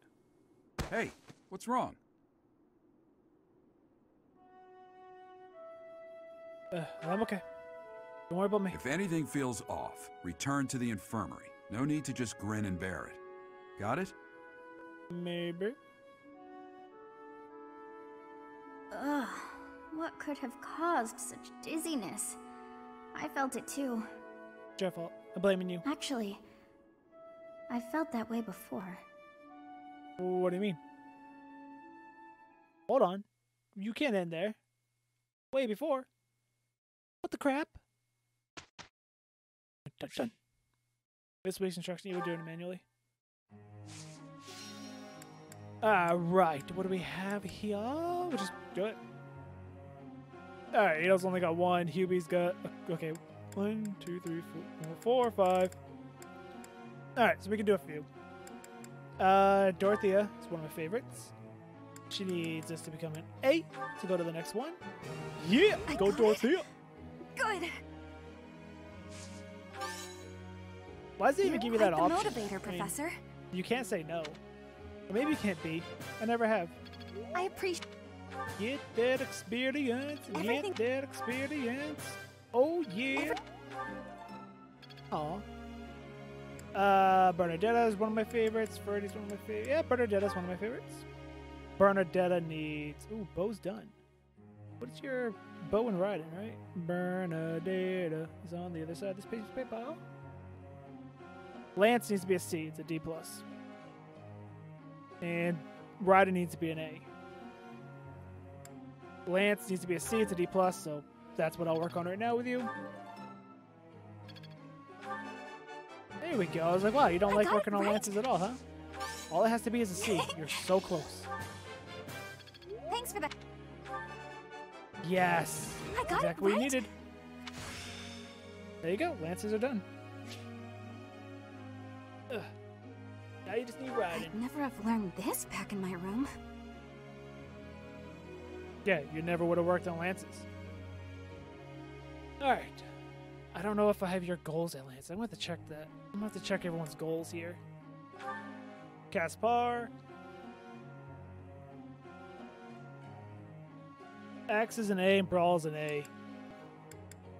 Hey, what's wrong? Uh, I'm okay. Don't worry about me. If anything feels off, return to the infirmary. No need to just grin and bear it. Got it? Maybe. Ugh, what could have caused such dizziness? I felt it too. It's your fault. I'm blaming you. Actually, I felt that way before. What do you mean? Hold on. You can't end there. Way before. What the crap? Dun, dun. This week's instruction, you were doing it manually. Alright, what do we have here? We'll just do it. Alright, Ado's only got one. Hubie's got. Okay, one, two, three, four, four, five. Alright, so we can do a few. Uh, Dorothea is one of my favorites. She needs this to become an eight to go to the next one. Yeah, I go got it. Dorothea. Good. Why does it even You're give you that option? motivator, I mean, Professor. you can't say no. Or maybe you can't be. I never have. I appreciate. Get that experience. Everything- Get that experience. Oh yeah. Aw. Uh, Bernadetta is one of my favorites. Ferdy's one of my favorites. Yeah, Bernadetta's one of my favorites. Bernadetta needs. Ooh, bow's done. What's your bow and riding, right? Bernadetta is on the other side of this piece of paper. Lance needs to be a C. It's a D plus. And Ryder needs to be an A. Lance needs to be a C. It's a D plus. So that's what I'll work on right now with you. There we go. I was like, wow, you don't I like working on. Lances at all, huh? All it has to be is a C. You're so close. Thanks for that. Yes. I got it exactly what you right. needed. There you go. Lances are done. Ugh. Now you just need riding. I'd never have learned this back in my room. Yeah, you never would have worked on lances. Alright. I don't know if I have your goals at Lance. I'm going to have to check that. I'm going to have to check everyone's goals here. Caspar. Axe is an A and Brawl is an A.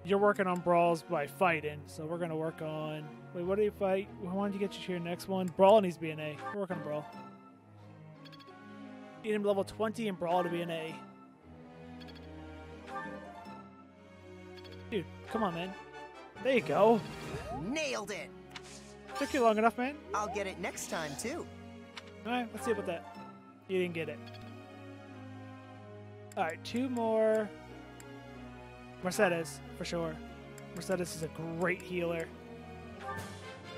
You're working on Brawls by fighting, so we're going to work on... Wait, what you fight? Why don't you get you to your next one? Brawl needs to be an A. We're working on Brawl. Need him level 20 and Brawl to be an A. Dude, come on, man. There you go. Nailed it! Took you long enough, man. I'll get it next time, too. Alright, let's see about that. You didn't get it. Alright, two more. Mercedes, for sure. Mercedes is a great healer.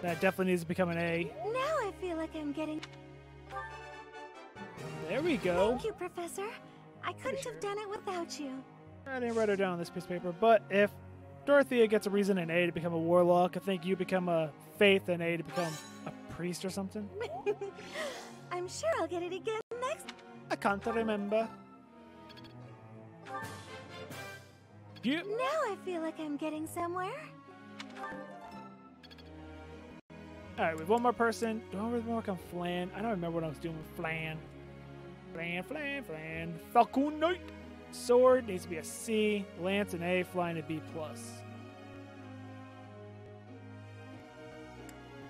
That definitely needs to become an A. Now I feel like I'm getting. There we go. Thank you, Professor. I couldn't have done it without you. I didn't write her down on this piece of paper, but if Dorothea gets a reason in A to become a warlock, I think you become a faith and A to become a priest or something. I'm sure I'll get it again next. I can't remember. You Now I feel like I'm getting somewhere. Alright, we have one more person. Do I really work on Flayn? I don't remember what I was doing with Flayn. Flayn, Flayn, Flayn. Falcon Knight. Sword needs to be a C. Lance an A. Flying a B plus.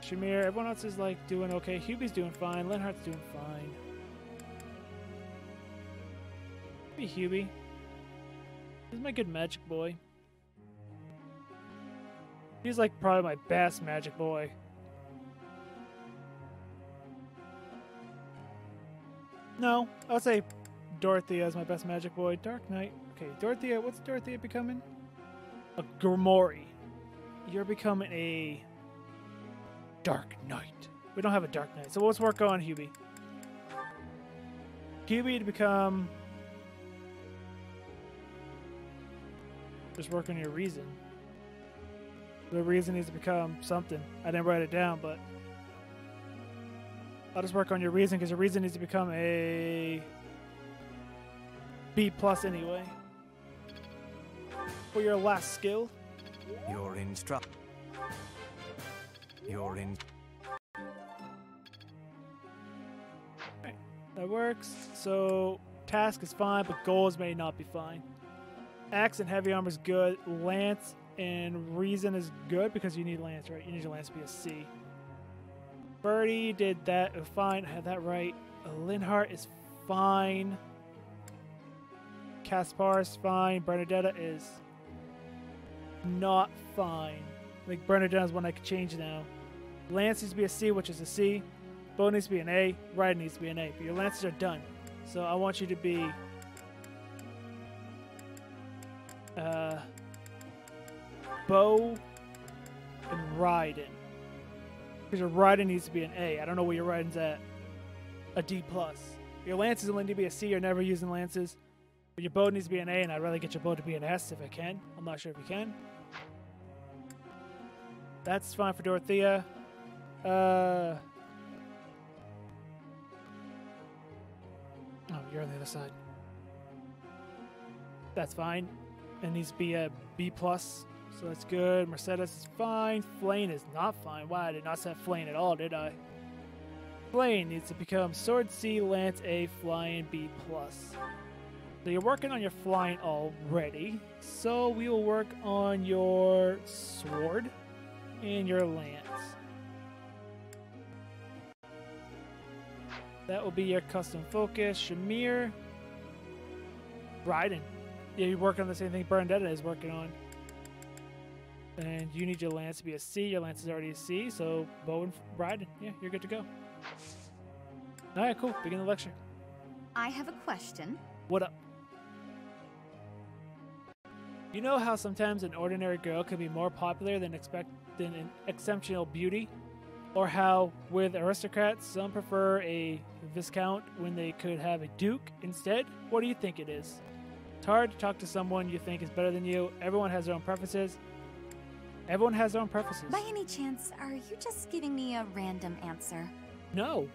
Shamir, everyone else is like doing okay. Hubie's doing fine. Linhardt's doing fine. Maybe Hubie. He's my good magic boy. He's like probably my best magic boy. No, I would say Dorothea is my best magic boy. Dark Knight. Okay, Dorothea. What's Dorothea becoming? A Gremory. You're becoming a Dark Knight. We don't have a Dark Knight, so let's work on Hubie. Hubie to become. Just work on your reason. The reason needs to become something. I didn't write it down, but I'll just work on your reason because your reason needs to become a B plus anyway. For your last skill. You're in trouble. You're in. That works. So task is fine, but goals may not be fine. Axe and heavy armor is good. Lance and reason is good because you need lance, right? You need your lance to be a C. Birdie did that uh, fine. Had that right. Linhardt is fine. Caspar is fine. Bernadetta is not fine. Like Bernadetta is one I could change now. Lance needs to be a C, which is a C. Bow needs to be an A. Ride needs to be an A. But your lances are done. So I want you to be uh, Bow and Riding. Because your Riding needs to be an A. I don't know where your Raiden's at. A D plus. Your lances only need to be a C. You're never using lances. But your bow needs to be an A, and I'd rather get your bow to be an S if I can. I'm not sure if you can. That's fine for Dorothea. Uh. Oh, you're on the other side. That's fine. It needs to be a B plus, so that's good. Mercedes is fine. Flayn is not fine. Why I did not set Flayn at all, did I? Flayn needs to become Sword C, Lance A, Flying B plus. So you're working on your flying already. So we will work on your sword and your lance. That will be your custom focus. Shamir. Riding. Yeah, you're working on the same thing Bernadetta is working on. And you need your lance to be a C. Your lance is already a C, so Bow and Riding. Yeah, you're good to go. Alright, cool. Begin the lecture. I have a question. What up? You know how sometimes an ordinary girl can be more popular than expect than an exceptional beauty? Or how with aristocrats some prefer a viscount when they could have a duke instead? What do you think it is? It's hard to talk to someone you think is better than you. Everyone has their own preferences. Everyone has their own preferences. By any chance, are you just giving me a random answer? No.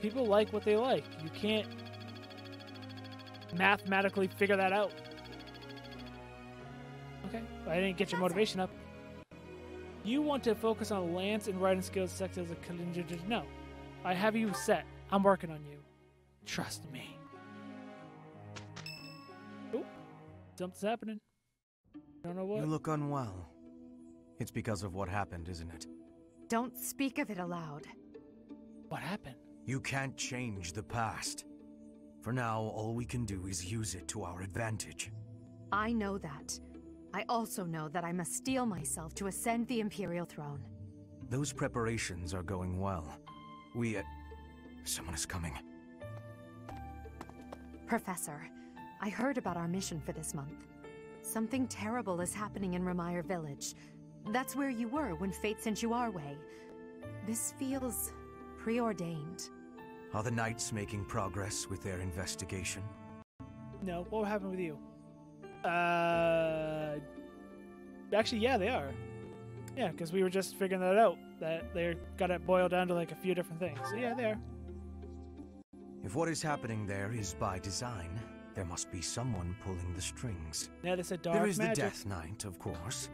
People like what they like. You can't mathematically figure that out. Okay. I didn't get your motivation up. You want to focus on lance and writing skills, sex as a Kalinja. No. I have you set. I'm working on you. Trust me. Oh, something's happening. Don't know what. You look unwell. It's because of what happened, isn't it? Don't speak of it aloud. What happened? You can't change the past. For now, all we can do is use it to our advantage. I know that. I also know that I must steel myself to ascend the Imperial throne. Those preparations are going well. We, uh, Someone is coming. Professor, I heard about our mission for this month. Something terrible is happening in Remire Village. That's where you were when fate sent you our way. This feels preordained. Are the Knights making progress with their investigation? No. What happened with you? Uh, actually, yeah, they are. Yeah, because we were just figuring that out. That they got it boiled down to like a few different things. So yeah, they are. If what is happening there is by design, there must be someone pulling the strings. Yeah, they said dark There is magic. the Death Knight, of course,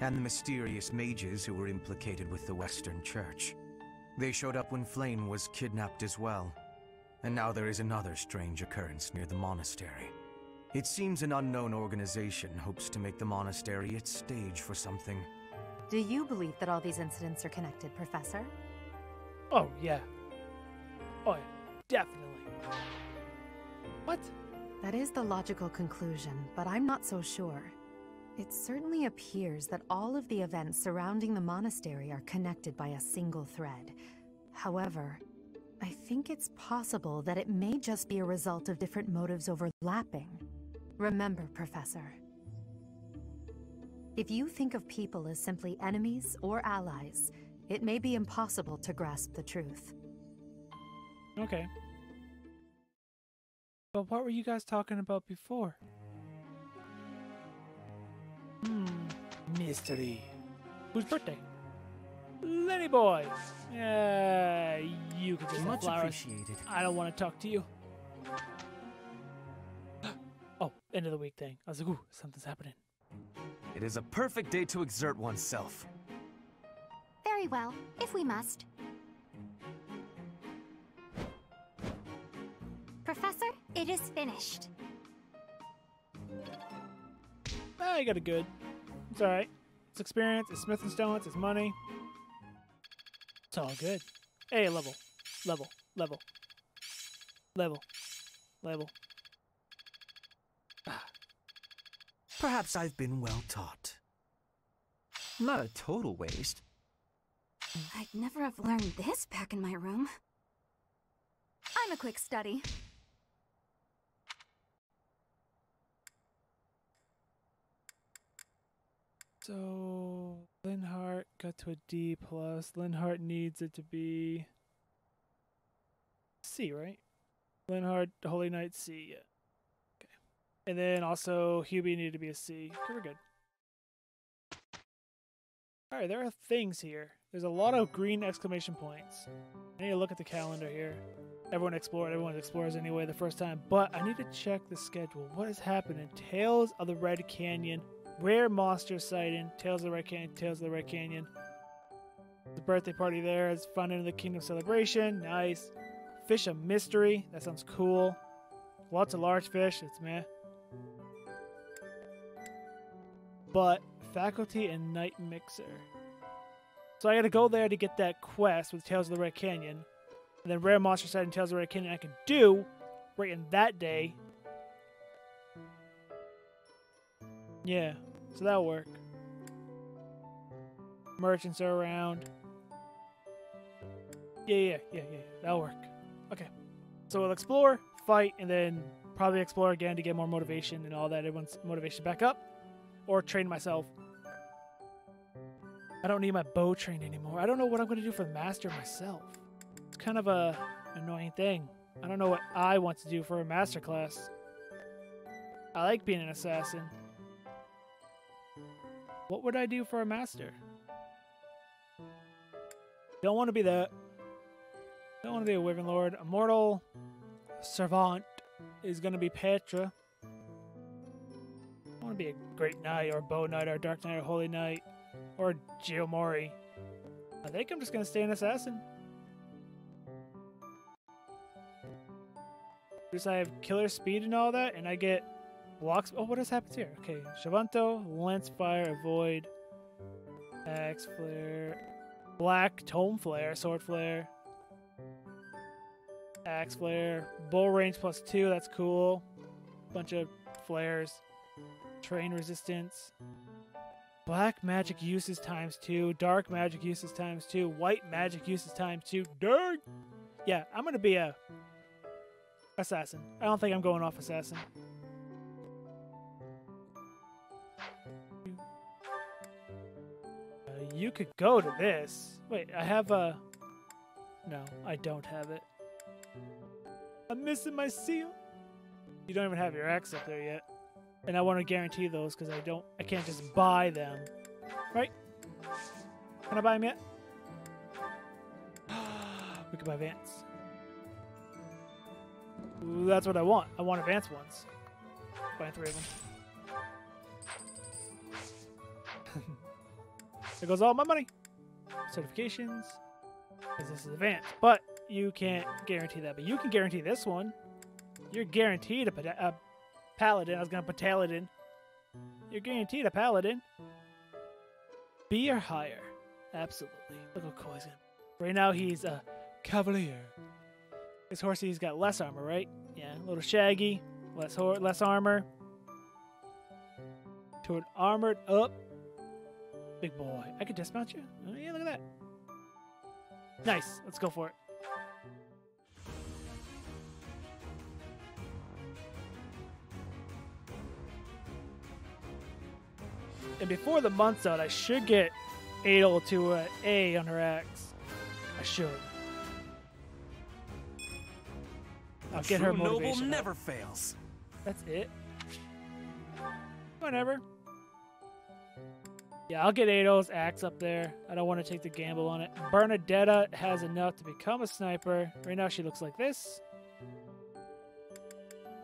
and the mysterious mages who were implicated with the Western Church. They showed up when Flayn was kidnapped as well. And now there is another strange occurrence near the monastery. It seems an unknown organization hopes to make the monastery its stage for something. Do you believe that all these incidents are connected, Professor? Oh yeah. Oh yeah, definitely. What? That is the logical conclusion, but I'm not so sure. It certainly appears that all of the events surrounding the monastery are connected by a single thread. However, I think it's possible that it may just be a result of different motives overlapping. Remember, Professor, if you think of people as simply enemies or allies, it may be impossible to grasp the truth. Okay. But what were you guys talking about before? Hmm. Mystery. Whose birthday? Lenny boy. Yeah, you can just have Much flowers. appreciated. I don't want to talk to you. Oh, end of the week thing. I was like, ooh, something's happening. It is a perfect day to exert oneself. Very well, if we must. Professor, it is finished. Ah, you got a good. It's alright. It's experience, it's smith and stones, it's money. It's all good. Hey, level. Level. Level. Level. Level. Perhaps I've been well taught. Not a total waste. I'd never have learned this back in my room. I'm a quick study. So Linhardt got to a D plus. Linhardt needs it to be C, right? Linhardt, Holy Knight C, yeah. Okay. And then also Hubie needed to be a C. Okay, we're good. Alright, there are things here. There's a lot of green exclamation points. I need to look at the calendar here. Everyone explored, everyone explores anyway the first time, but I need to check the schedule. What is happening? In Tales of the Red Canyon, Rare Monster Sighting, Tales of the Red Canyon, Tales of the Red Canyon. The birthday party there is fun in the Kingdom celebration. Nice. Fish of Mystery. That sounds cool. Lots of large fish. It's meh. But Faculty and Night Mixer. So I gotta go there to get that quest with Tales of the Red Canyon. And then Rare Monster Sighting Tales of the Red Canyon I can do right in that day. Yeah, so that'll work. Merchants are around. Yeah, yeah, yeah, yeah. That'll work. Okay. So we'll explore, fight, and then probably explore again to get more motivation and all that. Everyone's motivation back up. Or train myself. I don't need my bow trained anymore. I don't know what I'm going to do for the master myself. It's kind of a annoying thing. I don't know what I want to do for a master class. I like being an assassin. What would I do for a master? Don't want to be that. Don't want to be a Wyvern Lord. Immortal Servant is going to be Petra. I want to be a Great Knight or a Bow Knight or a Dark Knight or Holy Knight or Gremory. I think I'm just going to stay an assassin. Because I have killer speed and all that, and I get blocks. Oh, what has happened here? Okay, Shavanto, Lance Fire, Avoid, Axe Flare, Black Tome Flare, Sword Flare, Axe Flare, Bull Range plus two, that's cool. Bunch of flares, Train Resistance, Black Magic uses times two, Dark Magic uses times two, White Magic uses times two. Dang! Yeah, I'm gonna be a assassin. I don't think I'm going off assassin. You could go to this. Wait, I have a. No, I don't have it. I'm missing my seal. You don't even have your axe up there yet, and I want to guarantee those because I don't. I can't just buy them, right? Can I buy them yet? we can buy Vance. That's what I want. I want advanced ones. Buy three of them. There goes all my money. Certifications. Because this is advanced. But you can't guarantee that. But you can guarantee this one. You're guaranteed a, a paladin. I was going to put paladin. You're guaranteed a paladin. B or higher. Absolutely. Look how cool he's Right now he's a cavalier. This horsey's got less armor, right? Yeah, a little shaggy, less less armor. To an armored up big boy. I could dismount you. Oh yeah, look at that. Nice. Let's go for it. And before the month's out, I should get Adel to an A on her axe. I should. I'll get her noble motivation. up. never fails. That's it. Whatever. Yeah, I'll get Ado's axe up there. I don't want to take the gamble on it. Bernadetta has enough to become a sniper. Right now she looks like this.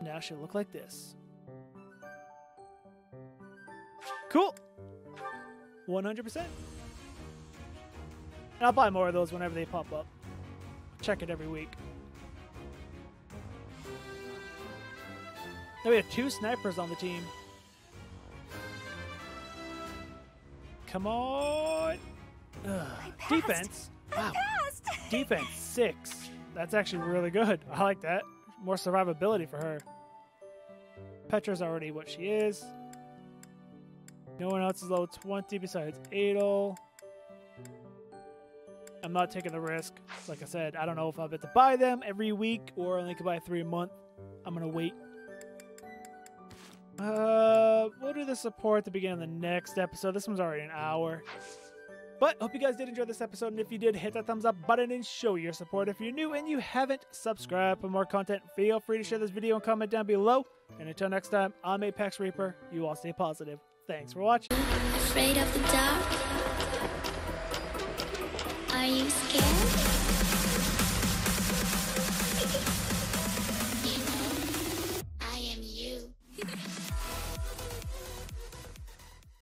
Now she'll look like this. Cool. 100%. And I'll buy more of those whenever they pop up. Check it every week. Now we have two snipers on the team. Come on. Ugh. Defense. Wow. Defense six. That's actually really good. I like that. More survivability for her. Petra's already what she is. No one else is level 20 besides Adel. I'm not taking the risk. Like I said, I don't know if I'll be to buy them every week or only can buy three a month. I'm gonna wait. Uh, we'll do the support at the beginning of the next episode. This one's already an hour. But hope you guys did enjoy this episode, and if you did, hit that thumbs up button and show your support. If you're new and you haven't subscribed for more content, feel free to share this video and comment down below. And until next time, I'm Apex Reaper. You all stay positive. Thanks for watching.